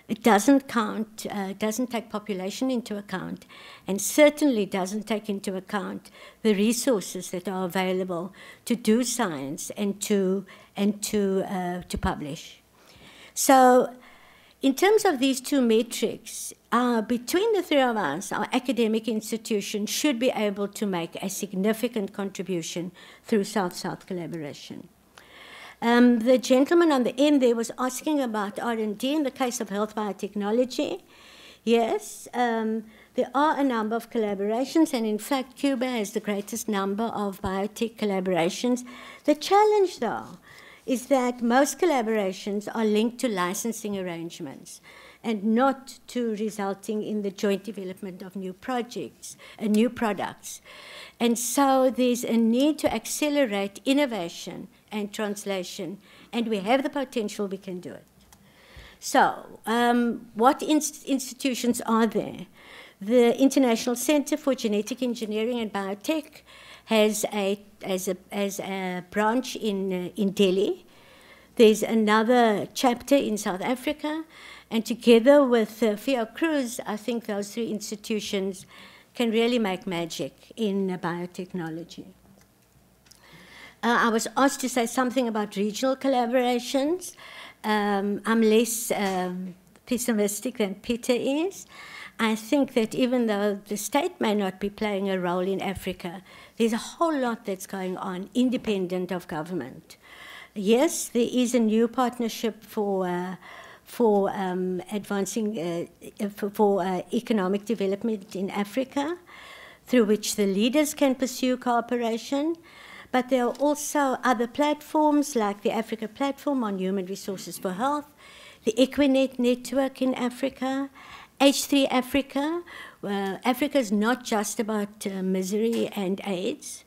It doesn't count, uh, doesn't take population into account, and certainly doesn't take into account the resources that are available to do science and to and to uh, to publish. So, in terms of these two metrics, uh, between the three of us, our academic institution should be able to make a significant contribution through South-South collaboration. Um, the gentleman on the end there was asking about R&D in the case of health biotechnology. Yes, um, there are a number of collaborations, and in fact, Cuba has the greatest number of biotech collaborations. The challenge, though, is that most collaborations are linked to licensing arrangements and not to resulting in the joint development of new projects and new products. And so there's a need to accelerate innovation and translation, and we have the potential, we can do it. So, um, what inst institutions are there? The International Center for Genetic Engineering and Biotech has a, as a, as a branch in, uh, in Delhi. There's another chapter in South Africa, and together with uh, Fiocruz, I think those three institutions can really make magic in uh, biotechnology. Uh, I was asked to say something about regional collaborations. um, I'm less um, pessimistic than Peter is. I think that even though the state may not be playing a role in Africa, there's a whole lot that's going on independent of government. Yes, there is a new partnership for. Uh, for um, advancing uh, for, for uh, economic development in Africa, through which the leaders can pursue cooperation. But there are also other platforms like the Africa Platform on Human Resources for Health, the Equinet Network in Africa, H3 Africa. Uh, Africa is not just about uh, misery and AIDS.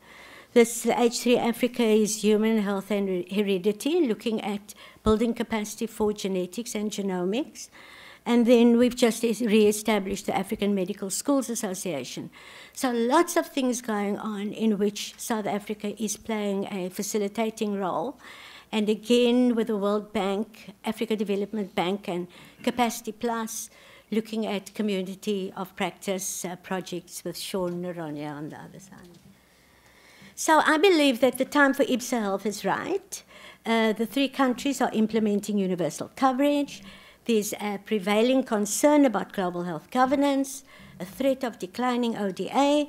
This H3 Africa is human health and heredity, looking at building capacity for genetics and genomics. And then we've just re-established the African Medical Schools Association. So lots of things going on in which South Africa is playing a facilitating role. And again, with the World Bank, Africa Development Bank, and Capacity Plus, looking at community of practice uh, projects with Sean Naronia on the other side. So I believe that the time for IBSA Health is right. Uh, the three countries are implementing universal coverage. There's a prevailing concern about global health governance, a threat of declining ODA,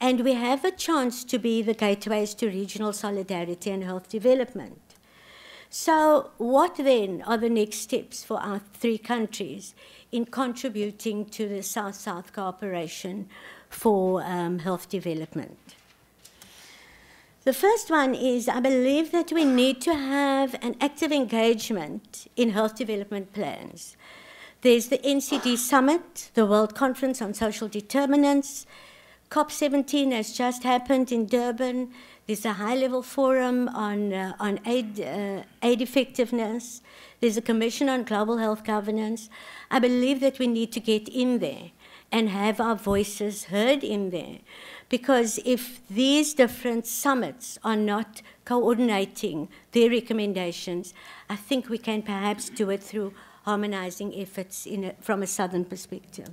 and we have a chance to be the gateways to regional solidarity and health development. So, what then are the next steps for our three countries in contributing to the South South cooperation for um, health development? The first one is I believe that we need to have an active engagement in health development plans. There's the NCD Summit, the World Conference on Social Determinants. COP17 has just happened in Durban. There's a high level forum on, uh, on aid, uh, aid effectiveness. There's a commission on global health governance. I believe that we need to get in there and have our voices heard in there. Because if these different summits are not coordinating their recommendations, I think we can perhaps do it through harmonizing efforts a, from a southern perspective.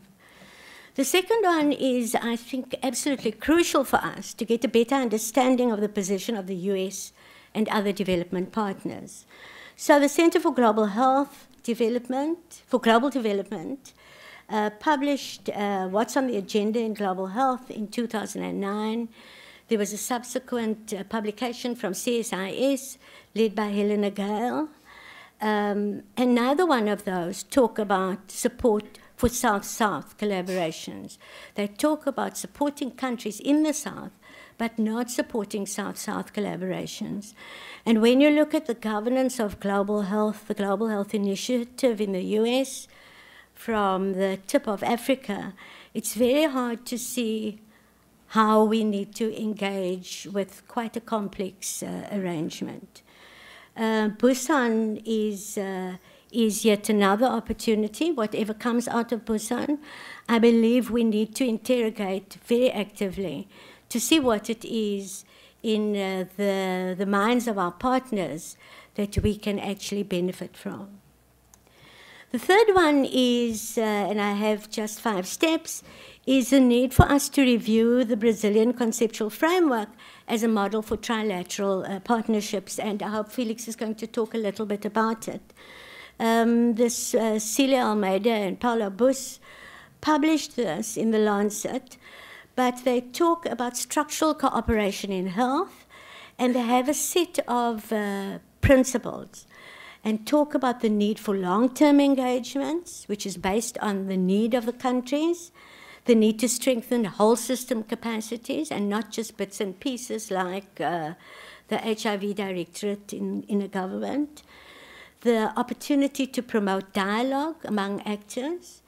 The second one is, I think, absolutely crucial for us to get a better understanding of the position of the US and other development partners. So the Center for Global Health Development, for Global Development, uh, published uh, What's on the Agenda in Global Health in 2009. There was a subsequent uh, publication from CSIS led by Helene Gayle. Um, and neither one of those talk about support for South-South collaborations. They talk about supporting countries in the South, but not supporting South-South collaborations. And when you look at the governance of global health, the Global Health Initiative in the US, from the tip of Africa, it's very hard to see how we need to engage with quite a complex uh, arrangement. Uh, Busan is, uh, is yet another opportunity. Whatever comes out of Busan, I believe we need to interrogate very actively to see what it is in uh, the, the minds of our partners that we can actually benefit from. The third one is, uh, and I have just five steps, is the need for us to review the Brazilian conceptual framework as a model for trilateral uh, partnerships, and I hope Felix is going to talk a little bit about it. Um, this uh, Celia Almeida and Paulo Buss published this in the Lancet, but they talk about structural cooperation in health, and they have a set of uh, principles and talk about the need for long term engagements, which is based on the need of the countries, the need to strengthen whole system capacities and not just bits and pieces like uh, the HIV directorate in, in a government, the opportunity to promote dialogue among actors.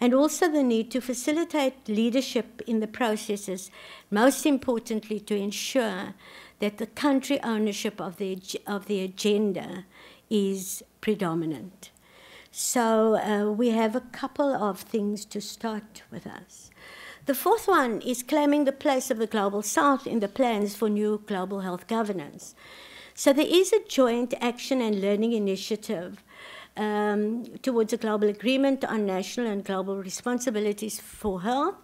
And also the need to facilitate leadership in the processes, most importantly, to ensure that the country ownership of the, of the agenda is predominant. So uh, we have a couple of things to start with us. The fourth one is claiming the place of the Global South in the plans for new global health governance. So there is a joint action and learning initiative um, towards a global agreement on national and global responsibilities for health,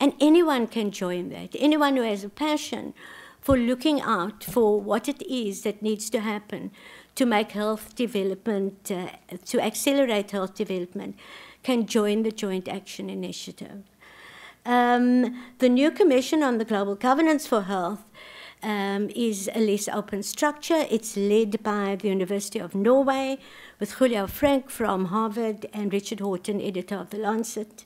and anyone can join that. Anyone who has a passion for looking out for what it is that needs to happen to make health development, uh, to accelerate health development, can join the Joint Action Initiative. Um, the new Commission on the Global Governance for Health um, is a less open structure. It's led by the University of Norway, with Julio Frenk from Harvard and Richard Horton, editor of The Lancet.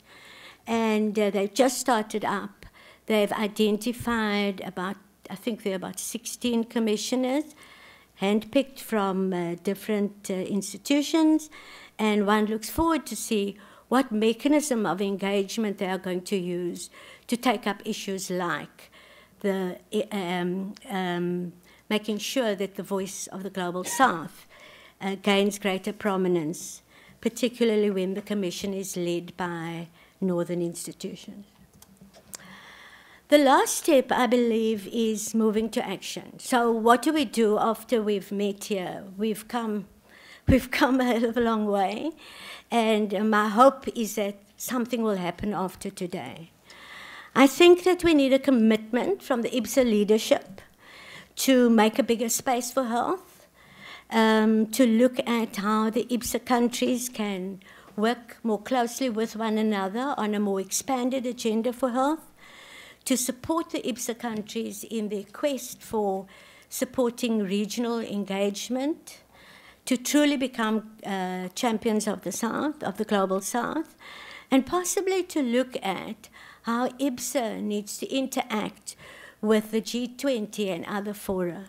And uh, they've just started up. They've identified about, I think there are about 16 commissioners, handpicked from uh, different uh, institutions. And one looks forward to see what mechanism of engagement they are going to use to take up issues like the, um, um, making sure that the voice of the global south uh, gains greater prominence, particularly when the Commission is led by northern institutions. The last step, I believe, is moving to action. So, what do we do after we've met here? We've come, we've come a hell of a long way, and my hope is that something will happen after today. I think that we need a commitment from the IBSA leadership to make a bigger space for health, um, to look at how the IBSA countries can work more closely with one another on a more expanded agenda for health, to support the IBSA countries in their quest for supporting regional engagement, to truly become uh, champions of the South, of the global South, and possibly to look at how IBSA needs to interact with the G20 and other fora.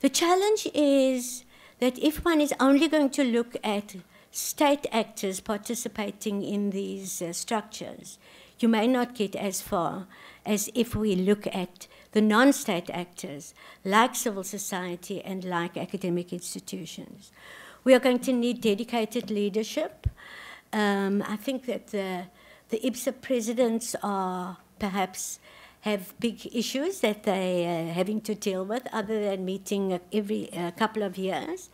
The challenge is that if one is only going to look at state actors participating in these uh, structures, you may not get as far as if we look at the non state actors like civil society and like academic institutions. We are going to need dedicated leadership. Um, I think that the the IBSA presidents are perhaps have big issues that they are having to deal with other than meeting every uh, couple of years.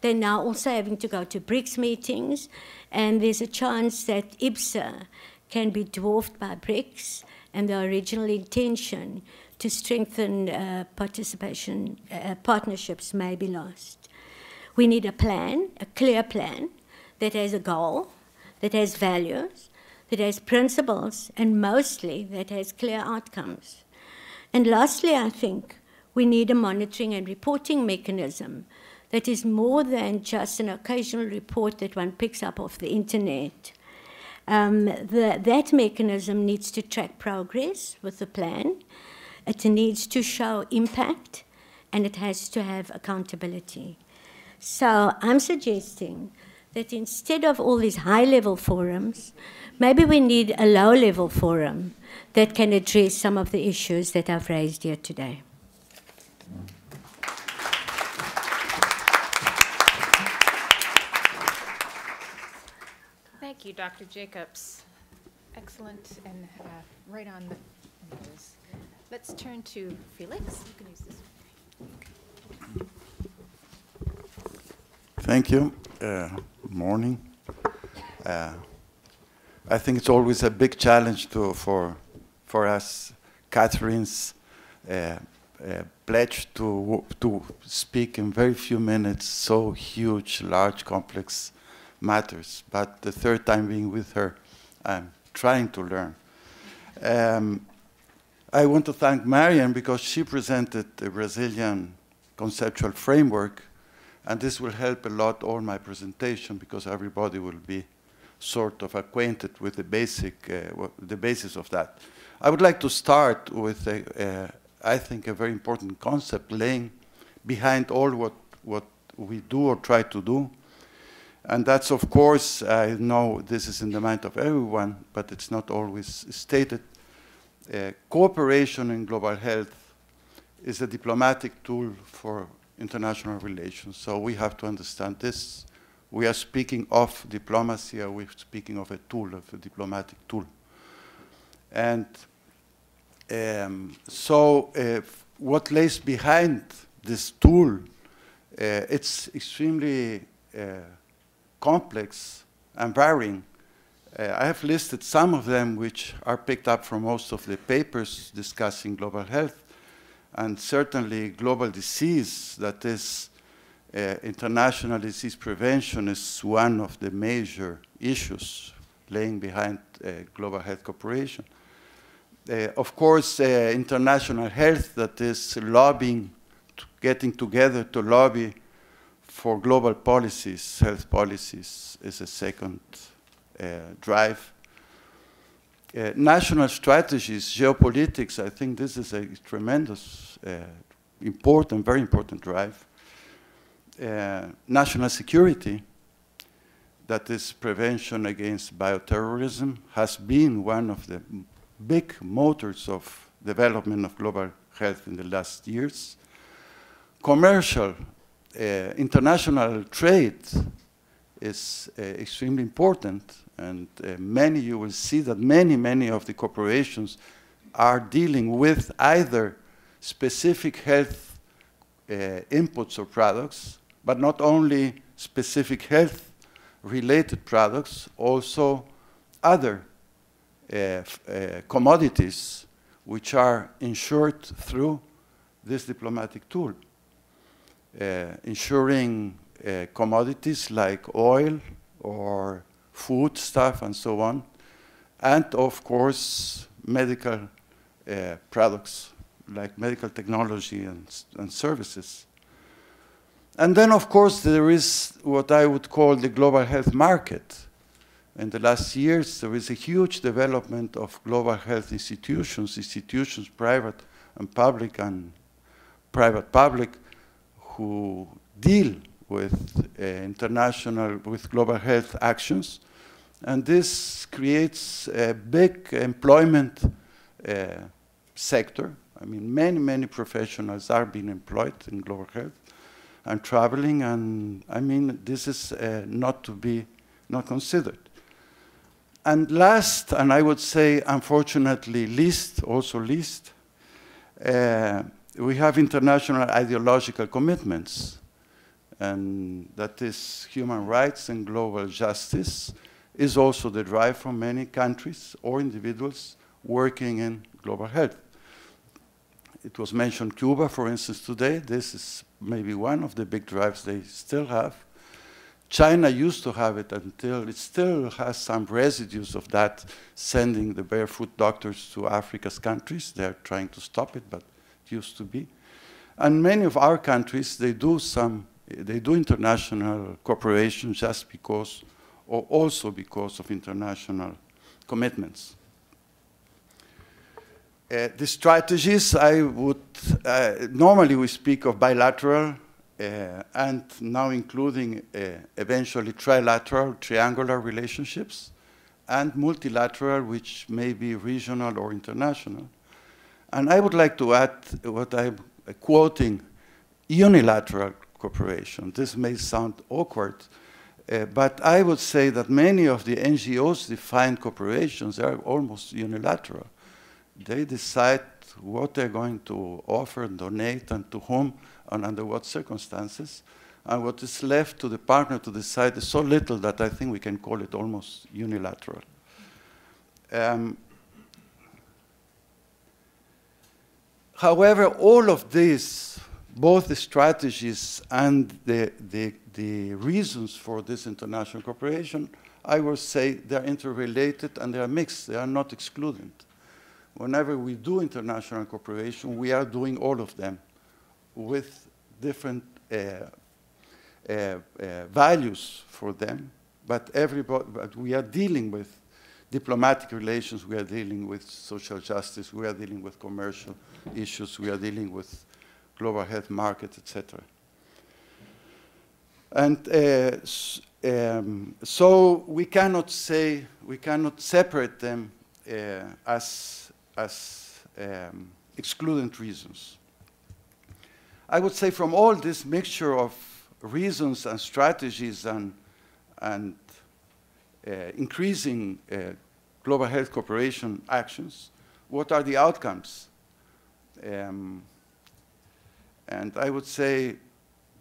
They're now also having to go to BRICS meetings, and there's a chance that IBSA can be dwarfed by BRICS and the original intention to strengthen uh, participation, uh, partnerships may be lost. We need a plan, a clear plan that has a goal, that has values, that has principles, and mostly that has clear outcomes. And lastly, I think we need a monitoring and reporting mechanism that is more than just an occasional report that one picks up off the internet. Um, the, that mechanism needs to track progress with the plan, it needs to show impact, and it has to have accountability. So I'm suggesting that instead of all these high level forums, maybe we need a low level forum that can address some of the issues that I've raised here today. Thank you, Dr. Jacobs. Excellent and uh, right on the nose. Let's turn to Felix. You can use this. Thank you. Uh, morning. Uh, I think it's always a big challenge to, for, for us, Catherine's uh, uh, pledge to, to speak in very few minutes so huge, large, complex matters. But the third time being with her, I'm trying to learn. Um, I want to thank Marian because she presented the Brazilian conceptual framework and this will help a lot all my presentation because everybody will be sort of acquainted with the basic, uh, the basis of that. I would like to start with, a, uh, I think, a very important concept laying behind all what, what we do or try to do. And that's, of course, I know this is in the mind of everyone, but it's not always stated. Uh, cooperation in global health is a diplomatic tool for international relations. So we have to understand this. We are speaking of diplomacy, or we're speaking of a tool, of a diplomatic tool. And um, so uh, what lays behind this tool, uh, it's extremely uh, complex and varying. Uh, I have listed some of them which are picked up from most of the papers discussing global health and certainly global disease that is uh, international disease prevention is one of the major issues laying behind uh, global health cooperation. Uh, of course, uh, international health that is lobbying, getting together to lobby for global policies, health policies, is a second uh, drive. Uh, national strategies, geopolitics, I think this is a tremendous, important, very important drive. Uh, national security, that is prevention against bioterrorism, has been one of the big motors of development of global health in the last years. Commercial, uh, international trade is uh, extremely important, and uh, many, you will see that many, many of the corporations are dealing with either specific health uh, inputs or products, but not only specific health related products, also other uh, uh, commodities which are insured through this diplomatic tool, uh, ensuring uh, commodities like oil or food stuff and so on, and of course medical uh, products like medical technology and, and services. And then, of course, there is what I would call the global health market. In the last years, there is a huge development of global health institutions, institutions, private and public, and private public, who deal with uh, international, with global health actions. And this creates a big employment uh, sector. I mean, many, many professionals are being employed in global health and traveling, and I mean, this is uh, not to be not considered. And last, and I would say unfortunately least, also least, uh, we have international ideological commitments, and that is human rights and global justice is also the drive for many countries or individuals working in global health. It was mentioned Cuba, for instance, today. This is maybe one of the big drives they still have. China used to have it until it still has some residues of that, sending the barefoot doctors to Africa's countries. They're trying to stop it, but it used to be. And many of our countries, they do some, they do international cooperation just because, or also because of international commitments. Uh, the strategies I would, uh, normally we speak of bilateral uh, and now including uh, eventually trilateral, triangular relationships and multilateral, which may be regional or international. And I would like to add what I'm quoting, unilateral cooperation. This may sound awkward, uh, but I would say that many of the NGOs define corporations are almost unilateral they decide what they're going to offer, donate, and to whom, and under what circumstances. And what is left to the partner to decide is so little that I think we can call it almost unilateral. Um, however, all of this, both the strategies and the, the, the reasons for this international cooperation, I will say they're interrelated and they are mixed, they are not excluded whenever we do international cooperation, we are doing all of them with different uh, uh, uh, values for them, but, everybody, but we are dealing with diplomatic relations, we are dealing with social justice, we are dealing with commercial issues, we are dealing with global health markets, etc. And uh, um, so we cannot say, we cannot separate them uh, as as um, reasons. I would say from all this mixture of reasons and strategies and, and uh, increasing uh, global health cooperation actions, what are the outcomes? Um, and I would say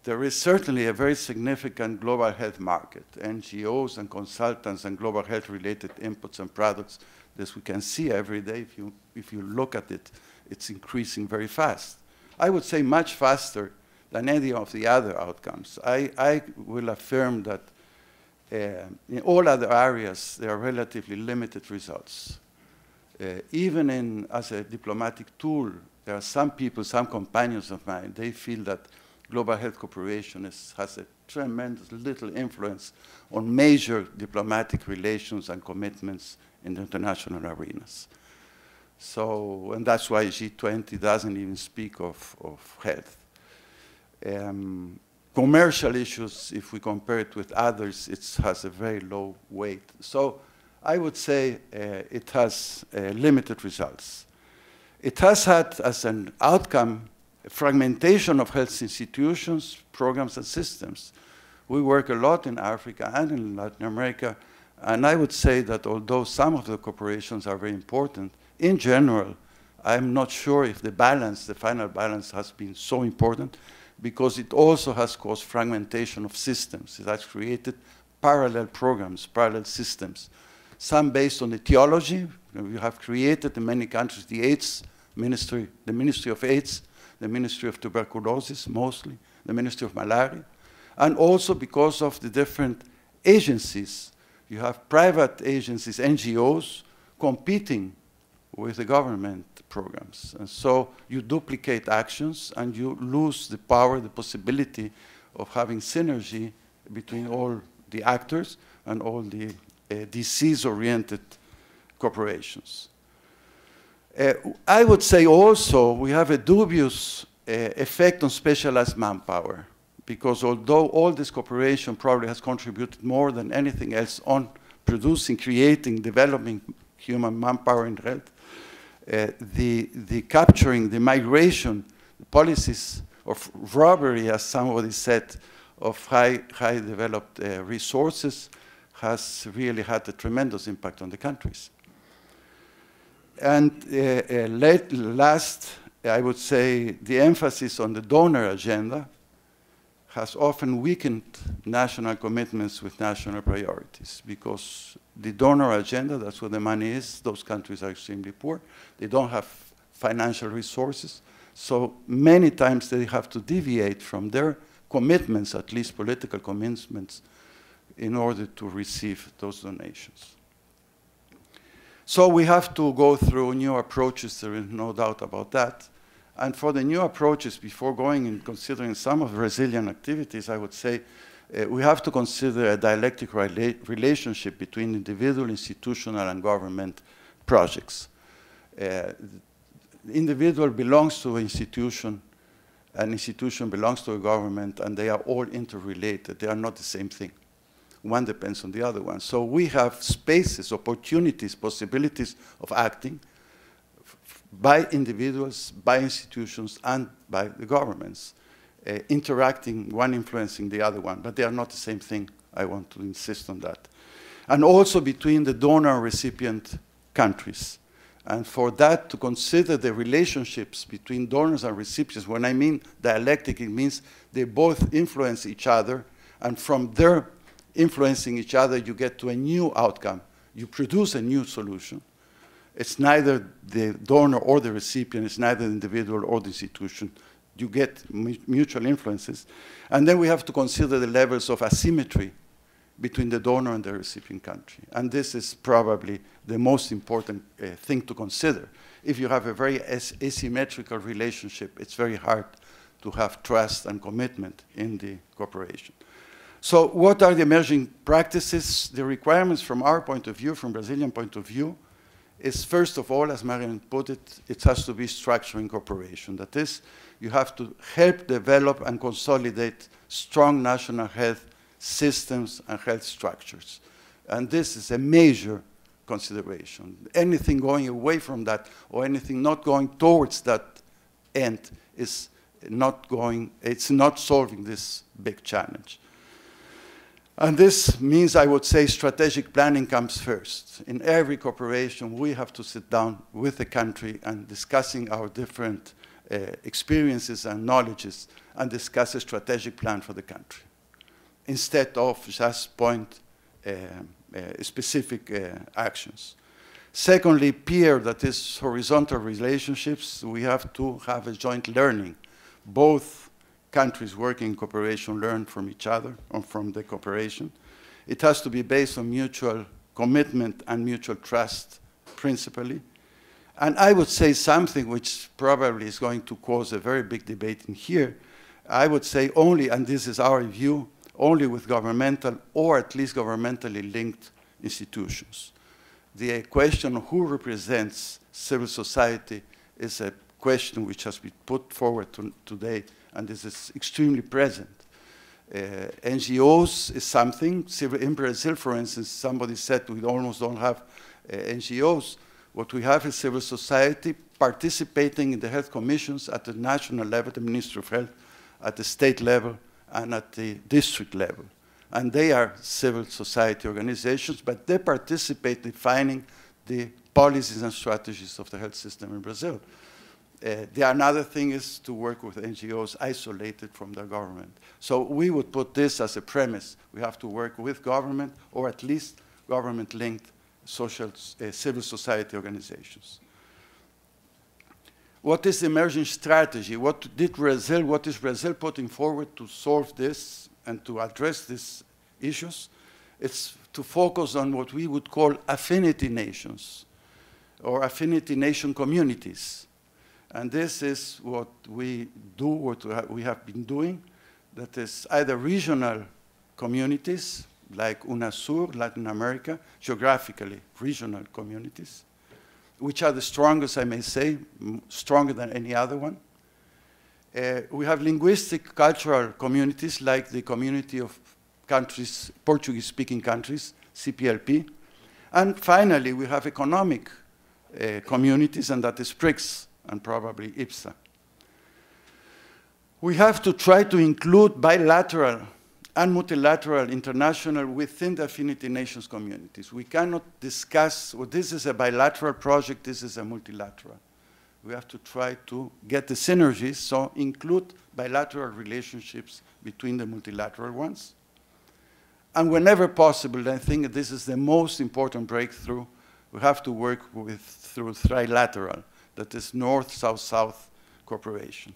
there is certainly a very significant global health market. NGOs and consultants and global health related inputs and products this we can see every day. If you, if you look at it, it's increasing very fast. I would say much faster than any of the other outcomes. I, I will affirm that uh, in all other areas, there are relatively limited results. Uh, even in, as a diplomatic tool, there are some people, some companions of mine, they feel that global health cooperation is, has a tremendous little influence on major diplomatic relations and commitments in the international arenas. So, and that's why G20 doesn't even speak of, of health. Um, commercial issues, if we compare it with others, it has a very low weight. So I would say uh, it has uh, limited results. It has had as an outcome fragmentation of health institutions, programs, and systems. We work a lot in Africa and in Latin America, and I would say that although some of the corporations are very important, in general, I'm not sure if the balance, the final balance, has been so important because it also has caused fragmentation of systems. It has created parallel programs, parallel systems. Some based on the theology. We have created in many countries the AIDS ministry, the Ministry of AIDS, the Ministry of Tuberculosis mostly, the Ministry of Malaria, and also because of the different agencies. You have private agencies, NGOs, competing with the government programs. And so you duplicate actions and you lose the power, the possibility of having synergy between all the actors and all the uh, disease-oriented corporations. Uh, I would say also we have a dubious uh, effect on specialized manpower because although all this cooperation probably has contributed more than anything else on producing, creating, developing human manpower in health, uh, the, the capturing, the migration, the policies of robbery, as somebody said, of high, high developed uh, resources has really had a tremendous impact on the countries. And uh, uh, late, last, I would say the emphasis on the donor agenda has often weakened national commitments with national priorities because the donor agenda, that's where the money is, those countries are extremely poor. They don't have financial resources. So many times they have to deviate from their commitments, at least political commitments, in order to receive those donations. So we have to go through new approaches, there is no doubt about that. And for the new approaches, before going and considering some of the resilient activities, I would say uh, we have to consider a dialectic rela relationship between individual, institutional, and government projects. Uh, individual belongs to an institution, an institution belongs to a government, and they are all interrelated. They are not the same thing. One depends on the other one. So we have spaces, opportunities, possibilities of acting by individuals, by institutions, and by the governments, uh, interacting, one influencing the other one. But they are not the same thing. I want to insist on that. And also between the donor and recipient countries. And for that to consider the relationships between donors and recipients, when I mean dialectic, it means they both influence each other, and from their influencing each other, you get to a new outcome. You produce a new solution. It's neither the donor or the recipient, it's neither the individual or the institution. You get mutual influences. And then we have to consider the levels of asymmetry between the donor and the recipient country. And this is probably the most important uh, thing to consider. If you have a very as asymmetrical relationship, it's very hard to have trust and commitment in the cooperation. So what are the emerging practices? The requirements from our point of view, from Brazilian point of view, is first of all, as Marian put it, it has to be structuring cooperation. That is, you have to help develop and consolidate strong national health systems and health structures. And this is a major consideration. Anything going away from that or anything not going towards that end is not going, it's not solving this big challenge. And this means, I would say, strategic planning comes first. In every cooperation, we have to sit down with the country and discussing our different uh, experiences and knowledges and discuss a strategic plan for the country instead of just point uh, uh, specific uh, actions. Secondly, peer, that is horizontal relationships, we have to have a joint learning, both countries working in cooperation learn from each other or from the cooperation. It has to be based on mutual commitment and mutual trust, principally. And I would say something which probably is going to cause a very big debate in here. I would say only, and this is our view, only with governmental or at least governmentally linked institutions. The question of who represents civil society is a question which has been put forward to, today, and this is extremely present. Uh, NGOs is something. In Brazil, for instance, somebody said we almost don't have uh, NGOs. What we have is civil society participating in the health commissions at the national level, the Ministry of Health, at the state level, and at the district level. And they are civil society organizations, but they participate defining the policies and strategies of the health system in Brazil. Uh, the another thing is to work with NGOs isolated from the government. So we would put this as a premise. We have to work with government or at least government-linked social, uh, civil society organizations. What is the emerging strategy? What did Brazil, what is Brazil putting forward to solve this and to address these issues? It's to focus on what we would call affinity nations or affinity nation communities. And this is what we do, what we have been doing. That is either regional communities, like UNASUR, Latin America, geographically regional communities, which are the strongest, I may say, stronger than any other one. Uh, we have linguistic cultural communities like the community of countries, Portuguese-speaking countries, CPLP. And finally, we have economic uh, communities, and that is BRICS, and probably IBSA. We have to try to include bilateral and multilateral international within the affinity nations communities. We cannot discuss, well, this is a bilateral project, this is a multilateral. We have to try to get the synergies, so include bilateral relationships between the multilateral ones. And whenever possible, I think this is the most important breakthrough, we have to work with through trilateral that is North-South-South cooperation.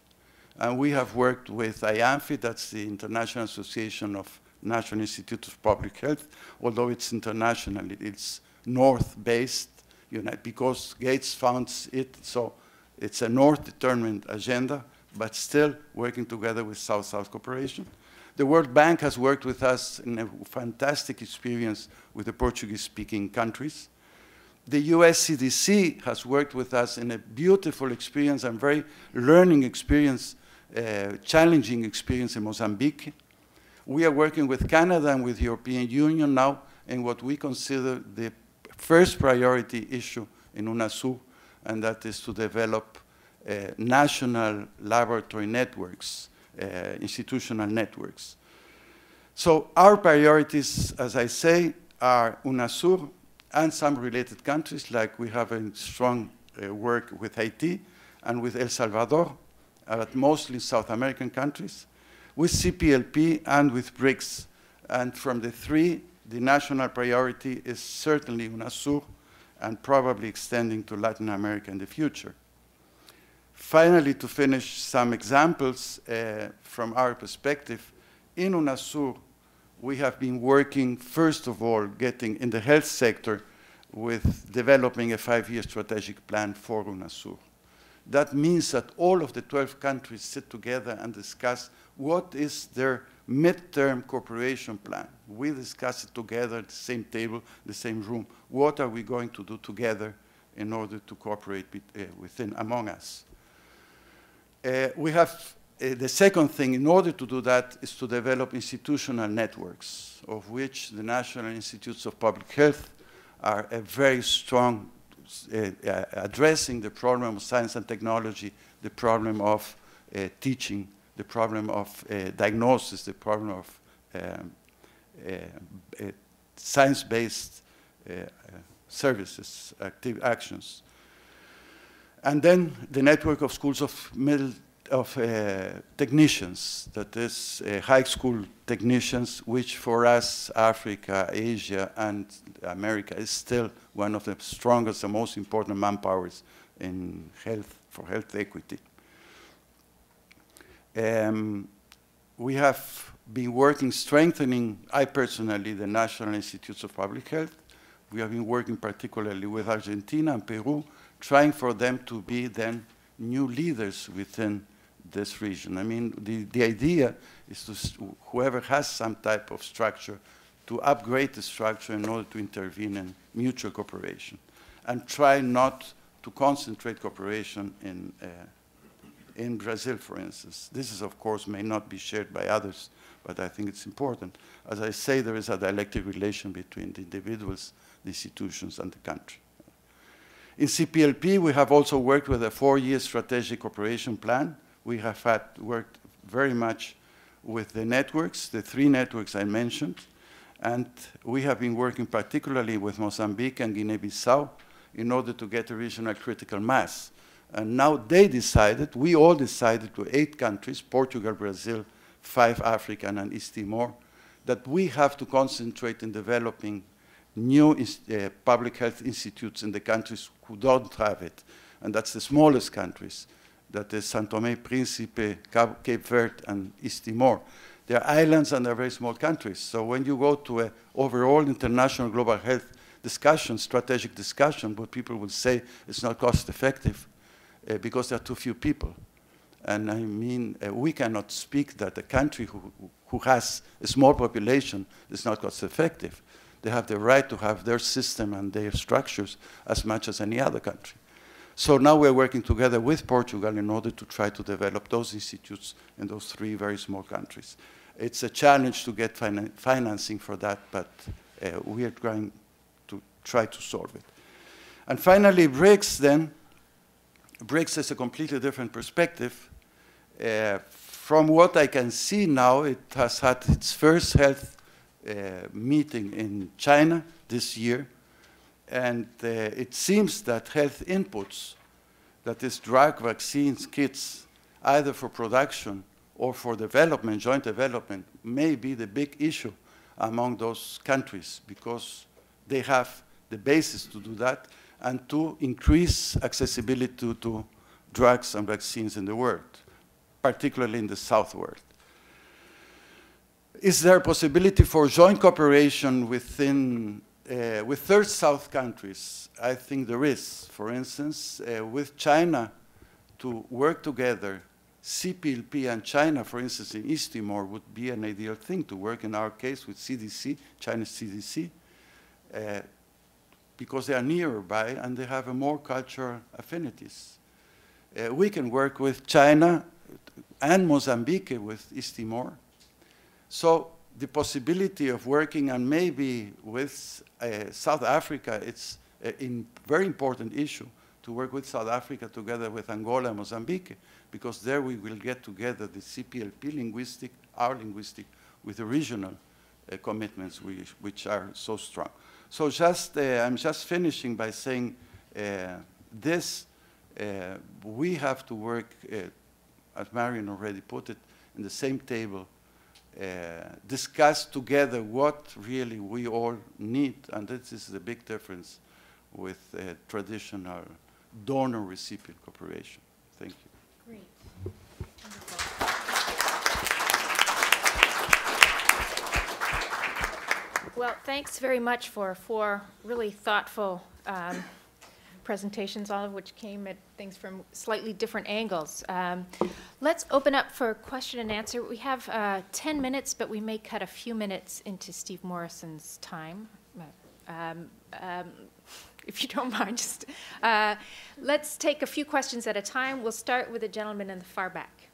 And we have worked with IANPHI, that's the International Association of National Institutes of Public Health, although it's international, it's north-based, because Gates founds it, so it's a north-determined agenda, but still working together with South-South cooperation. The World Bank has worked with us in a fantastic experience with the Portuguese-speaking countries the US CDC has worked with us in a beautiful experience and very learning experience, uh, challenging experience in Mozambique. We are working with Canada and with the European Union now in what we consider the first priority issue in UNASUR, and that is to develop uh, national laboratory networks, uh, institutional networks. So our priorities, as I say, are UNASUR, and some related countries, like we have a strong uh, work with Haiti and with El Salvador, uh, but mostly South American countries, with CPLP and with BRICS. And from the three, the national priority is certainly UNASUR and probably extending to Latin America in the future. Finally, to finish some examples uh, from our perspective, in UNASUR, we have been working, first of all, getting in the health sector with developing a five-year strategic plan for UNASUR. That means that all of the 12 countries sit together and discuss what is their midterm cooperation plan. We discuss it together at the same table, the same room. What are we going to do together in order to cooperate uh, within, among us? Uh, we have uh, the second thing, in order to do that, is to develop institutional networks, of which the National Institutes of Public Health are a very strong uh, uh, addressing the problem of science and technology, the problem of uh, teaching, the problem of uh, diagnosis, the problem of um, uh, science-based services, active actions. And then the network of schools of middle of uh, technicians, that is uh, high school technicians, which for us, Africa, Asia, and America is still one of the strongest and most important manpowers in health, for health equity. Um, we have been working, strengthening, I personally, the National Institutes of Public Health. We have been working particularly with Argentina and Peru, trying for them to be then new leaders within this region. I mean, the, the idea is to, whoever has some type of structure, to upgrade the structure in order to intervene in mutual cooperation and try not to concentrate cooperation in, uh, in Brazil, for instance. This is, of course, may not be shared by others, but I think it's important. As I say, there is a dialectic relation between the individuals, the institutions, and the country. In CPLP, we have also worked with a four-year strategic cooperation plan. We have had worked very much with the networks, the three networks I mentioned, and we have been working particularly with Mozambique and Guinea-Bissau in order to get a regional critical mass. And now they decided, we all decided to eight countries, Portugal, Brazil, five African and East Timor, that we have to concentrate in developing new uh, public health institutes in the countries who don't have it. And that's the smallest countries. That is San Tomé, Principe, Cape Verde, and East Timor. They're islands and they're very small countries. So when you go to an overall international global health discussion, strategic discussion, what people will say it's not cost effective uh, because there are too few people. And I mean, uh, we cannot speak that a country who, who has a small population is not cost effective. They have the right to have their system and their structures as much as any other country. So now we're working together with Portugal in order to try to develop those institutes in those three very small countries. It's a challenge to get finan financing for that, but uh, we are trying to try to solve it. And finally, BRICS then. BRICS is a completely different perspective. Uh, from what I can see now, it has had its first health uh, meeting in China this year. And uh, it seems that health inputs, that is drug, vaccines, kits, either for production or for development, joint development, may be the big issue among those countries because they have the basis to do that and to increase accessibility to, to drugs and vaccines in the world, particularly in the South world. Is there a possibility for joint cooperation within, uh, with third South countries? I think there is. For instance, uh, with China to work together, CPLP and China, for instance, in East Timor would be an ideal thing to work in our case with CDC, China's CDC, uh, because they are nearby and they have more cultural affinities. Uh, we can work with China and Mozambique with East Timor so the possibility of working and maybe with uh, South Africa, it's a very important issue to work with South Africa together with Angola and Mozambique, because there we will get together the CPLP linguistic, our linguistic, with the regional uh, commitments which, which, are so strong. So just, uh, I'm just finishing by saying uh, this, uh, we have to work, uh, as Marian already put it, in the same table discuss together what really we all need, and this is the big difference with uh, traditional donor-recipient cooperation. Thank you. Great. Well, thanks very much for four really thoughtful um, presentations, all of which came at things from slightly different angles. Um, let's open up for question and answer. We have uh, 10 minutes, but we may cut a few minutes into Steve Morrison's time. Um, um, if you don't mind, just uh, let's take a few questions at a time. We'll start with the gentleman in the far back.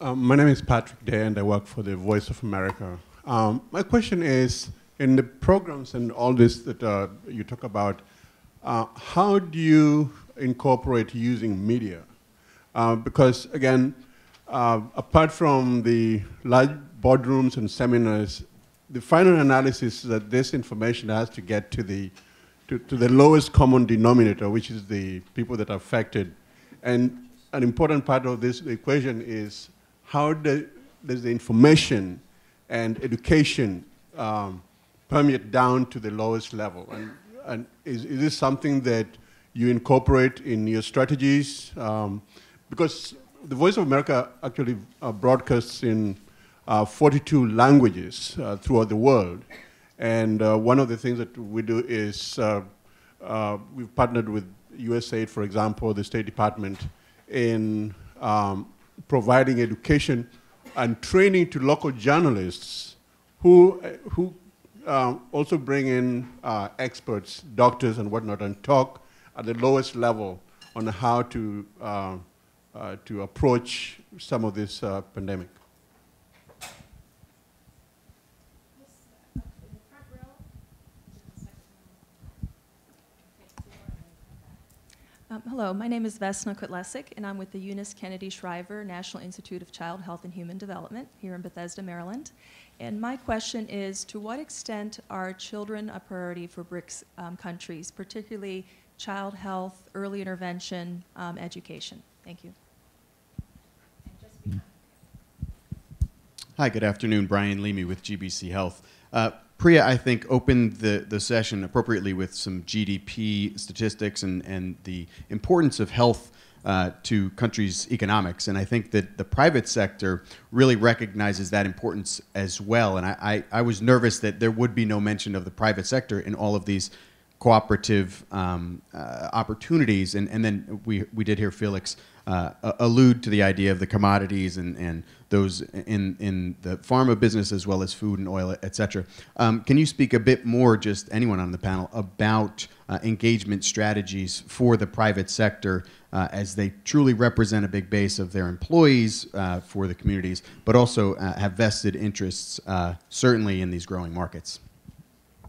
Um, my name is Patrick Day, and I work for the Voice of America. Um, my question is, in the programs and all this that uh, you talk about, uh, how do you incorporate using media? Uh, because again, uh, apart from the large boardrooms and seminars, the final analysis is that this information has to get to the to, to the lowest common denominator, which is the people that are affected. And an important part of this equation is how the, does the information and education um, permeate down to the lowest level. And, and is, is this something that you incorporate in your strategies? Um, because the Voice of America actually uh, broadcasts in uh, 42 languages uh, throughout the world. And uh, one of the things that we do is uh, uh, we've partnered with USAID, for example, the State Department, in um, providing education and training to local journalists who, who um, also bring in uh, experts, doctors and whatnot, and talk at the lowest level on how to, uh, uh, to approach some of this uh, pandemic. Um, hello, my name is Vesna Kutlesic, and I'm with the Eunice Kennedy Shriver National Institute of Child Health and Human Development here in Bethesda, Maryland. And my question is to what extent are children a priority for BRICS um, countries, particularly child health, early intervention, um, education? Thank you. Hi, good afternoon. Brian Leamy with GBC Health. Uh, Priya, I think, opened the, the session appropriately with some GDP statistics and, and the importance of health uh, to countries' economics. And I think that the private sector really recognizes that importance as well. And I, I, I was nervous that there would be no mention of the private sector in all of these cooperative um, uh, opportunities. And, and then we, we did hear Felix uh, allude to the idea of the commodities and, and those in, in the pharma business as well as food and oil, et cetera. Um, can you speak a bit more, just anyone on the panel, about uh, engagement strategies for the private sector uh, as they truly represent a big base of their employees uh, for the communities, but also uh, have vested interests, uh, certainly in these growing markets?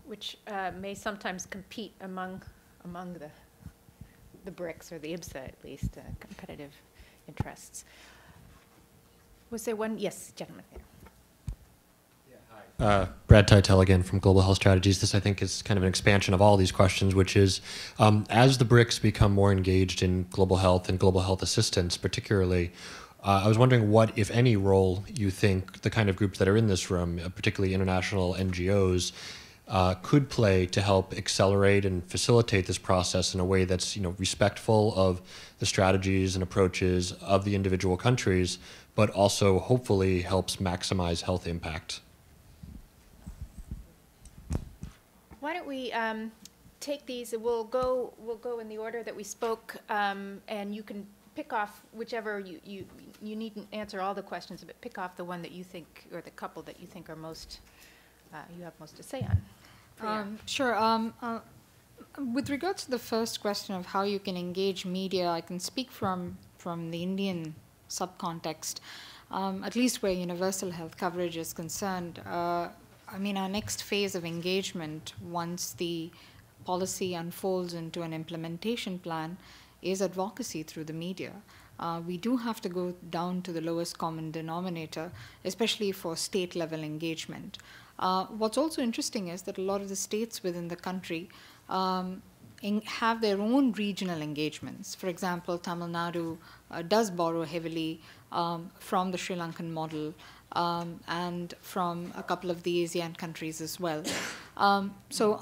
Which uh, may sometimes compete among, among the, the BRICS or the IBSA at least, competitive interests. Was there one? Yes, gentleman there. Uh, Brad Teitel again from Global Health Strategies. This, I think, is kind of an expansion of all these questions, which is um, as the BRICS become more engaged in global health and global health assistance, particularly, uh, I was wondering what, if any, role you think the kind of groups that are in this room, uh, particularly international NGOs, uh, could play to help accelerate and facilitate this process in a way that's you know respectful of the strategies and approaches of the individual countries, but also hopefully helps maximize health impact. Why don't we um, take these, we'll go, we'll go in the order that we spoke, um, and you can pick off whichever you, you, you needn't answer all the questions, but pick off the one that you think, or the couple that you think are most, uh, you have most to say on. Um, sure. Um, uh, with regards to the first question of how you can engage media, I can speak from, from the Indian subcontext, um, at least where universal health coverage is concerned. Uh, I mean, our next phase of engagement, once the policy unfolds into an implementation plan, is advocacy through the media. Uh, we do have to go down to the lowest common denominator, especially for state level engagement. Uh, what's also interesting is that a lot of the states within the country um, have their own regional engagements. For example, Tamil Nadu uh, does borrow heavily um, from the Sri Lankan model um, and from a couple of the ASEAN countries as well. Um, so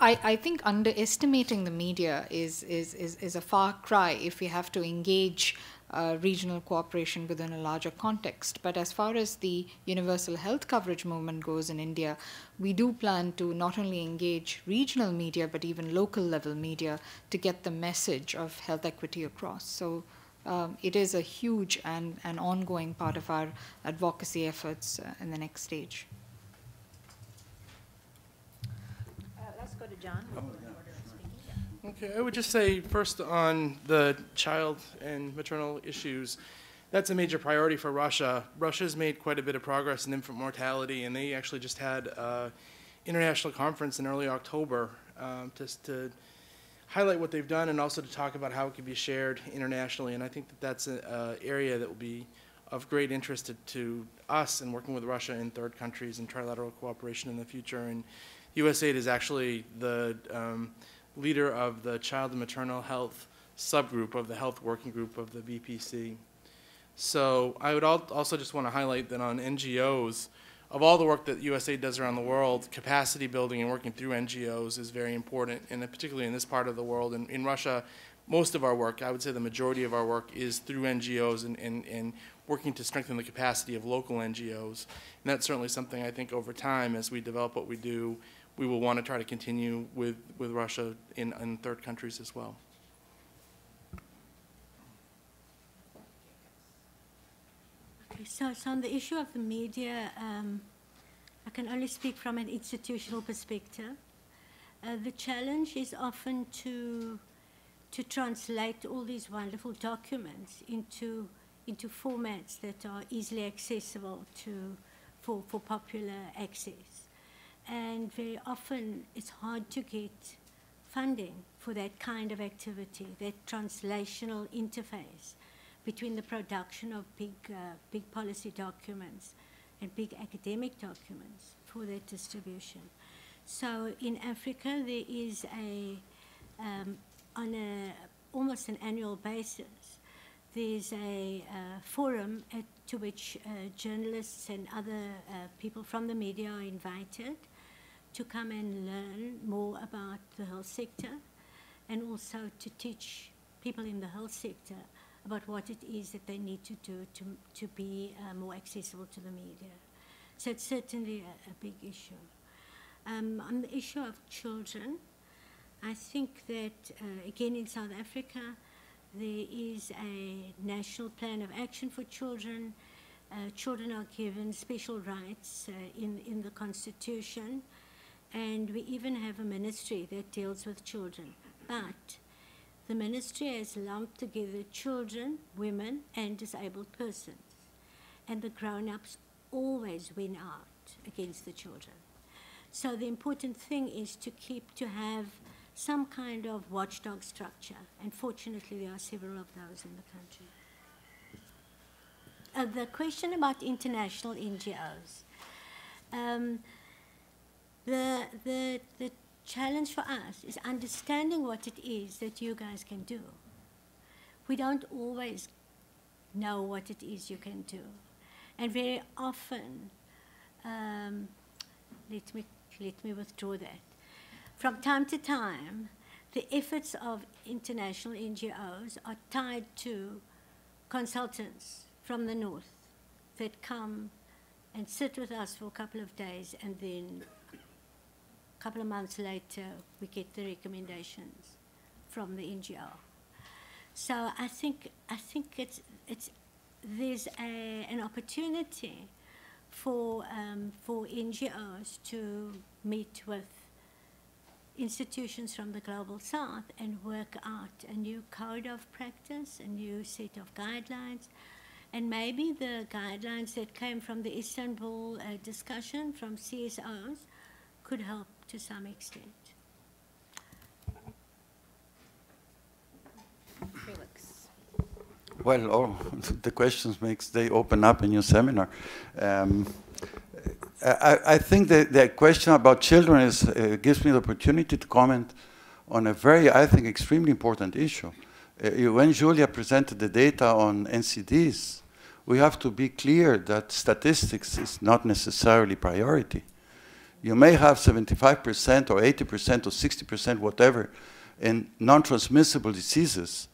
I, I, think underestimating the media is, is, is, is, a far cry if we have to engage uh, regional cooperation within a larger context. But as far as the universal health coverage movement goes in India, we do plan to not only engage regional media, but even local level media to get the message of health equity across. So um, it is a huge and, an ongoing part of our advocacy efforts uh, in the next stage. Uh, let's go to John. Okay, I would just say first on the child and maternal issues, that's a major priority for Russia. Russia's made quite a bit of progress in infant mortality, and they actually just had an international conference in early October um, just to highlight what they've done and also to talk about how it can be shared internationally. And I think that that's an area that will be of great interest to, to, us in working with Russia in third countries and trilateral cooperation in the future. And USAID is actually the um, leader of the child and maternal health subgroup of the health working group of the BPC. So I would also just want to highlight that on NGOs, of all the work that USA does around the world, capacity building and working through NGOs is very important, and particularly in this part of the world. In, in Russia, most of our work, I would say the majority of our work, is through NGOs and, and, and working to strengthen the capacity of local NGOs. And that's certainly something I think over time, as we develop what we do, we will want to try to continue with, with Russia in, in third countries as well. Okay, so, so on the issue of the media, um, I can only speak from an institutional perspective. Uh, the challenge is often to to translate all these wonderful documents into into formats that are easily accessible to for, for popular access. And very often it's hard to get funding for that kind of activity, that translational interface between the production of big, uh, big policy documents and big academic documents for their distribution. So in Africa, there is a, um, on a almost an annual basis, there's a uh, forum at, to which uh, journalists and other uh, people from the media are invited to come and learn more about the health sector and also to teach people in the health sector about what it is that they need to do to, to be uh, more accessible to the media. So it's certainly a, a big issue. Um, on the issue of children, I think that, uh, again, in South Africa, there is a national plan of action for children. Uh, children are given special rights uh, in, in the Constitution, and we even have a ministry that deals with children. But the ministry has lumped together children, women, and disabled persons. And the grown ups always win out against the children. So the important thing is to keep, to have some kind of watchdog structure. And fortunately, there are several of those in the country. Uh, the question about international NGOs. Um, the, the, the challenge for us is understanding what it is that you guys can do. We don't always know what it is you can do. And very often, um, let, me, let me withdraw that. From time to time, the efforts of international NGOs are tied to consultants from the north that come and sit with us for a couple of days and then couple of months later, we get the recommendations from the NGO. So I think I think it's it's there's a, an opportunity for um, for NGOs to meet with institutions from the global south and work out a new code of practice, a new set of guidelines, and maybe the guidelines that came from the Istanbul uh, discussion from CSOs could help to some extent. Felix. Well, oh, the questions makes they open up a new seminar. Um, I, I, think the, the question about children is, uh, gives me the opportunity to comment on a very, I think, extremely important issue. Uh, when Julia presented the data on NCDs, we have to be clear that statistics is not necessarily priority. You may have 75% or 80% or 60%, whatever, in non-transmissible diseases,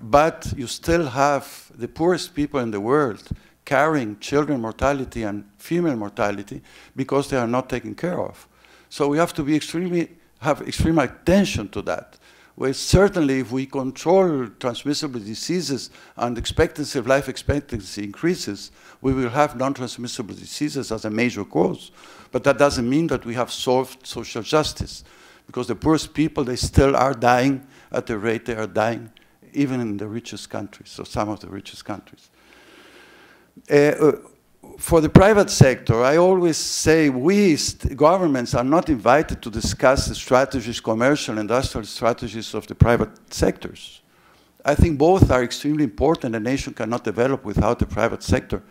but you still have the poorest people in the world carrying children mortality and female mortality because they are not taken care of. So we have to be extremely, have extreme attention to that. Where certainly if we control transmissible diseases and expectancy of life expectancy increases, we will have non-transmissible diseases as a major cause. But that doesn't mean that we have solved social justice, because the poorest people, they still are dying at the rate they are dying, even in the richest countries, so some of the richest countries. Uh, uh, for the private sector, I always say we, governments, are not invited to discuss the strategies, commercial, industrial strategies of the private sectors. I think both are extremely important. A nation cannot develop without the private sector,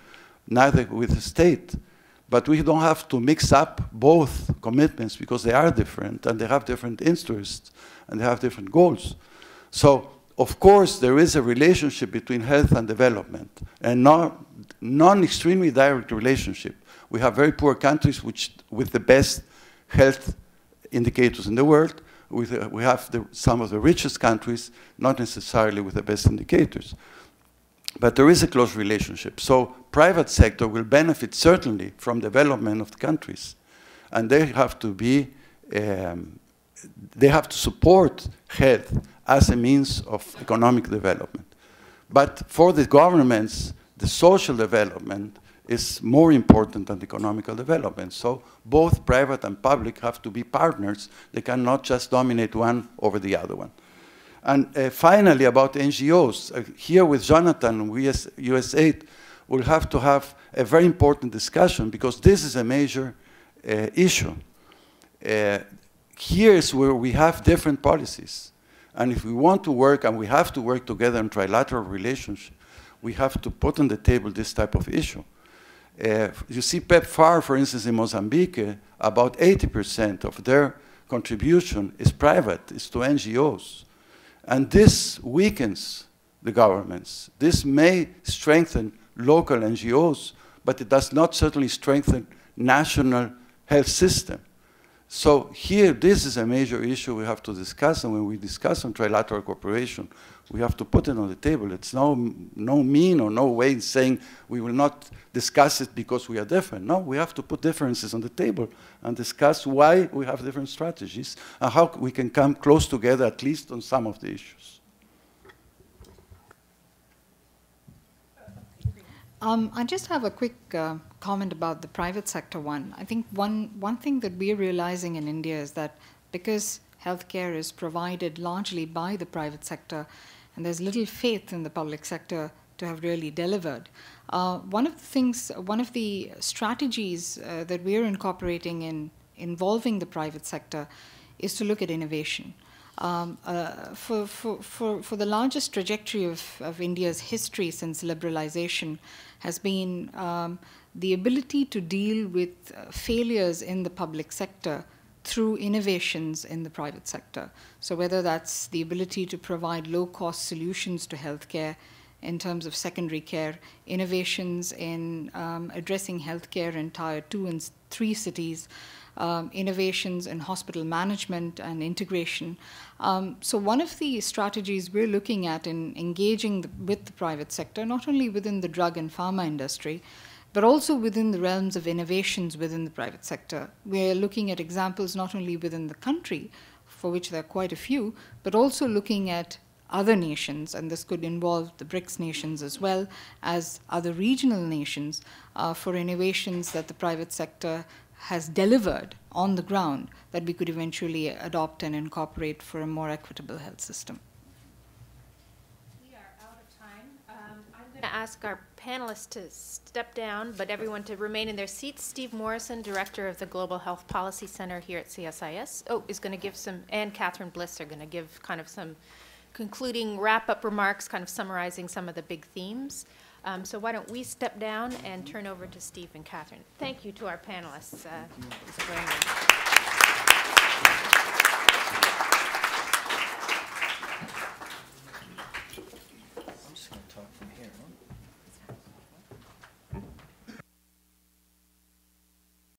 neither with the state. But we don't have to mix up both commitments because they are different and they have different interests and they have different goals. So, of course, there is a relationship between health and development, and non-extremely direct relationship. We have very poor countries which, with the best health indicators in the world, we have the, some of the richest countries, not necessarily with the best indicators. But there is a close relationship. So private sector will benefit certainly from development of the countries. And they have to be, um, they have to support health as a means of economic development. But for the governments, the social development is more important than economical development. So both private and public have to be partners. They cannot just dominate one over the other one. And uh, finally, about NGOs, uh, here with Jonathan, we as USAID will have to have a very important discussion because this is a major uh, issue. Uh, here is where we have different policies. And if we want to work, and we have to work together in trilateral relations, we have to put on the table this type of issue. Uh, you see PEPFAR, for instance, in Mozambique, about 80% of their contribution is private, is to NGOs. And this weakens the governments. This may strengthen local NGOs, but it does not certainly strengthen national health system. So here, this is a major issue we have to discuss, and when we discuss on trilateral cooperation, we have to put it on the table. It's no, no mean or no way in saying we will not discuss it because we are different. No, we have to put differences on the table and discuss why we have different strategies and how we can come close together at least on some of the issues. Um, I just have a quick uh, comment about the private sector one. I think one, one thing that we're realizing in India is that because healthcare is provided largely by the private sector, and there's little faith in the public sector to have really delivered. Uh, one of the things, one of the strategies uh, that we're incorporating in involving the private sector is to look at innovation. Um, uh, for, for, for, for the largest trajectory of, of India's history since liberalization has been um, the ability to deal with uh, failures in the public sector through innovations in the private sector. So whether that's the ability to provide low-cost solutions to healthcare in terms of secondary care, innovations in um, addressing healthcare in tier two and three cities, um, innovations in hospital management and integration. Um, so one of the strategies we're looking at in engaging the, with the private sector, not only within the drug and pharma industry, but also within the realms of innovations within the private sector. We're looking at examples not only within the country, for which there are quite a few, but also looking at other nations, and this could involve the BRICS nations as well as other regional nations, uh, for innovations that the private sector has delivered on the ground that we could eventually adopt and incorporate for a more equitable health system. We are out of time. Um, I'm going to ask our panelists to step down, but everyone to remain in their seats. Steve Morrison, Director of the Global Health Policy Center here at CSIS, oh, is going to give some, and Katherine Bliss are going to give kind of some concluding wrap-up remarks, kind of summarizing some of the big themes. Um, so why don't we step down and turn over to Steve and Katherine. Thank you to our panelists. Uh,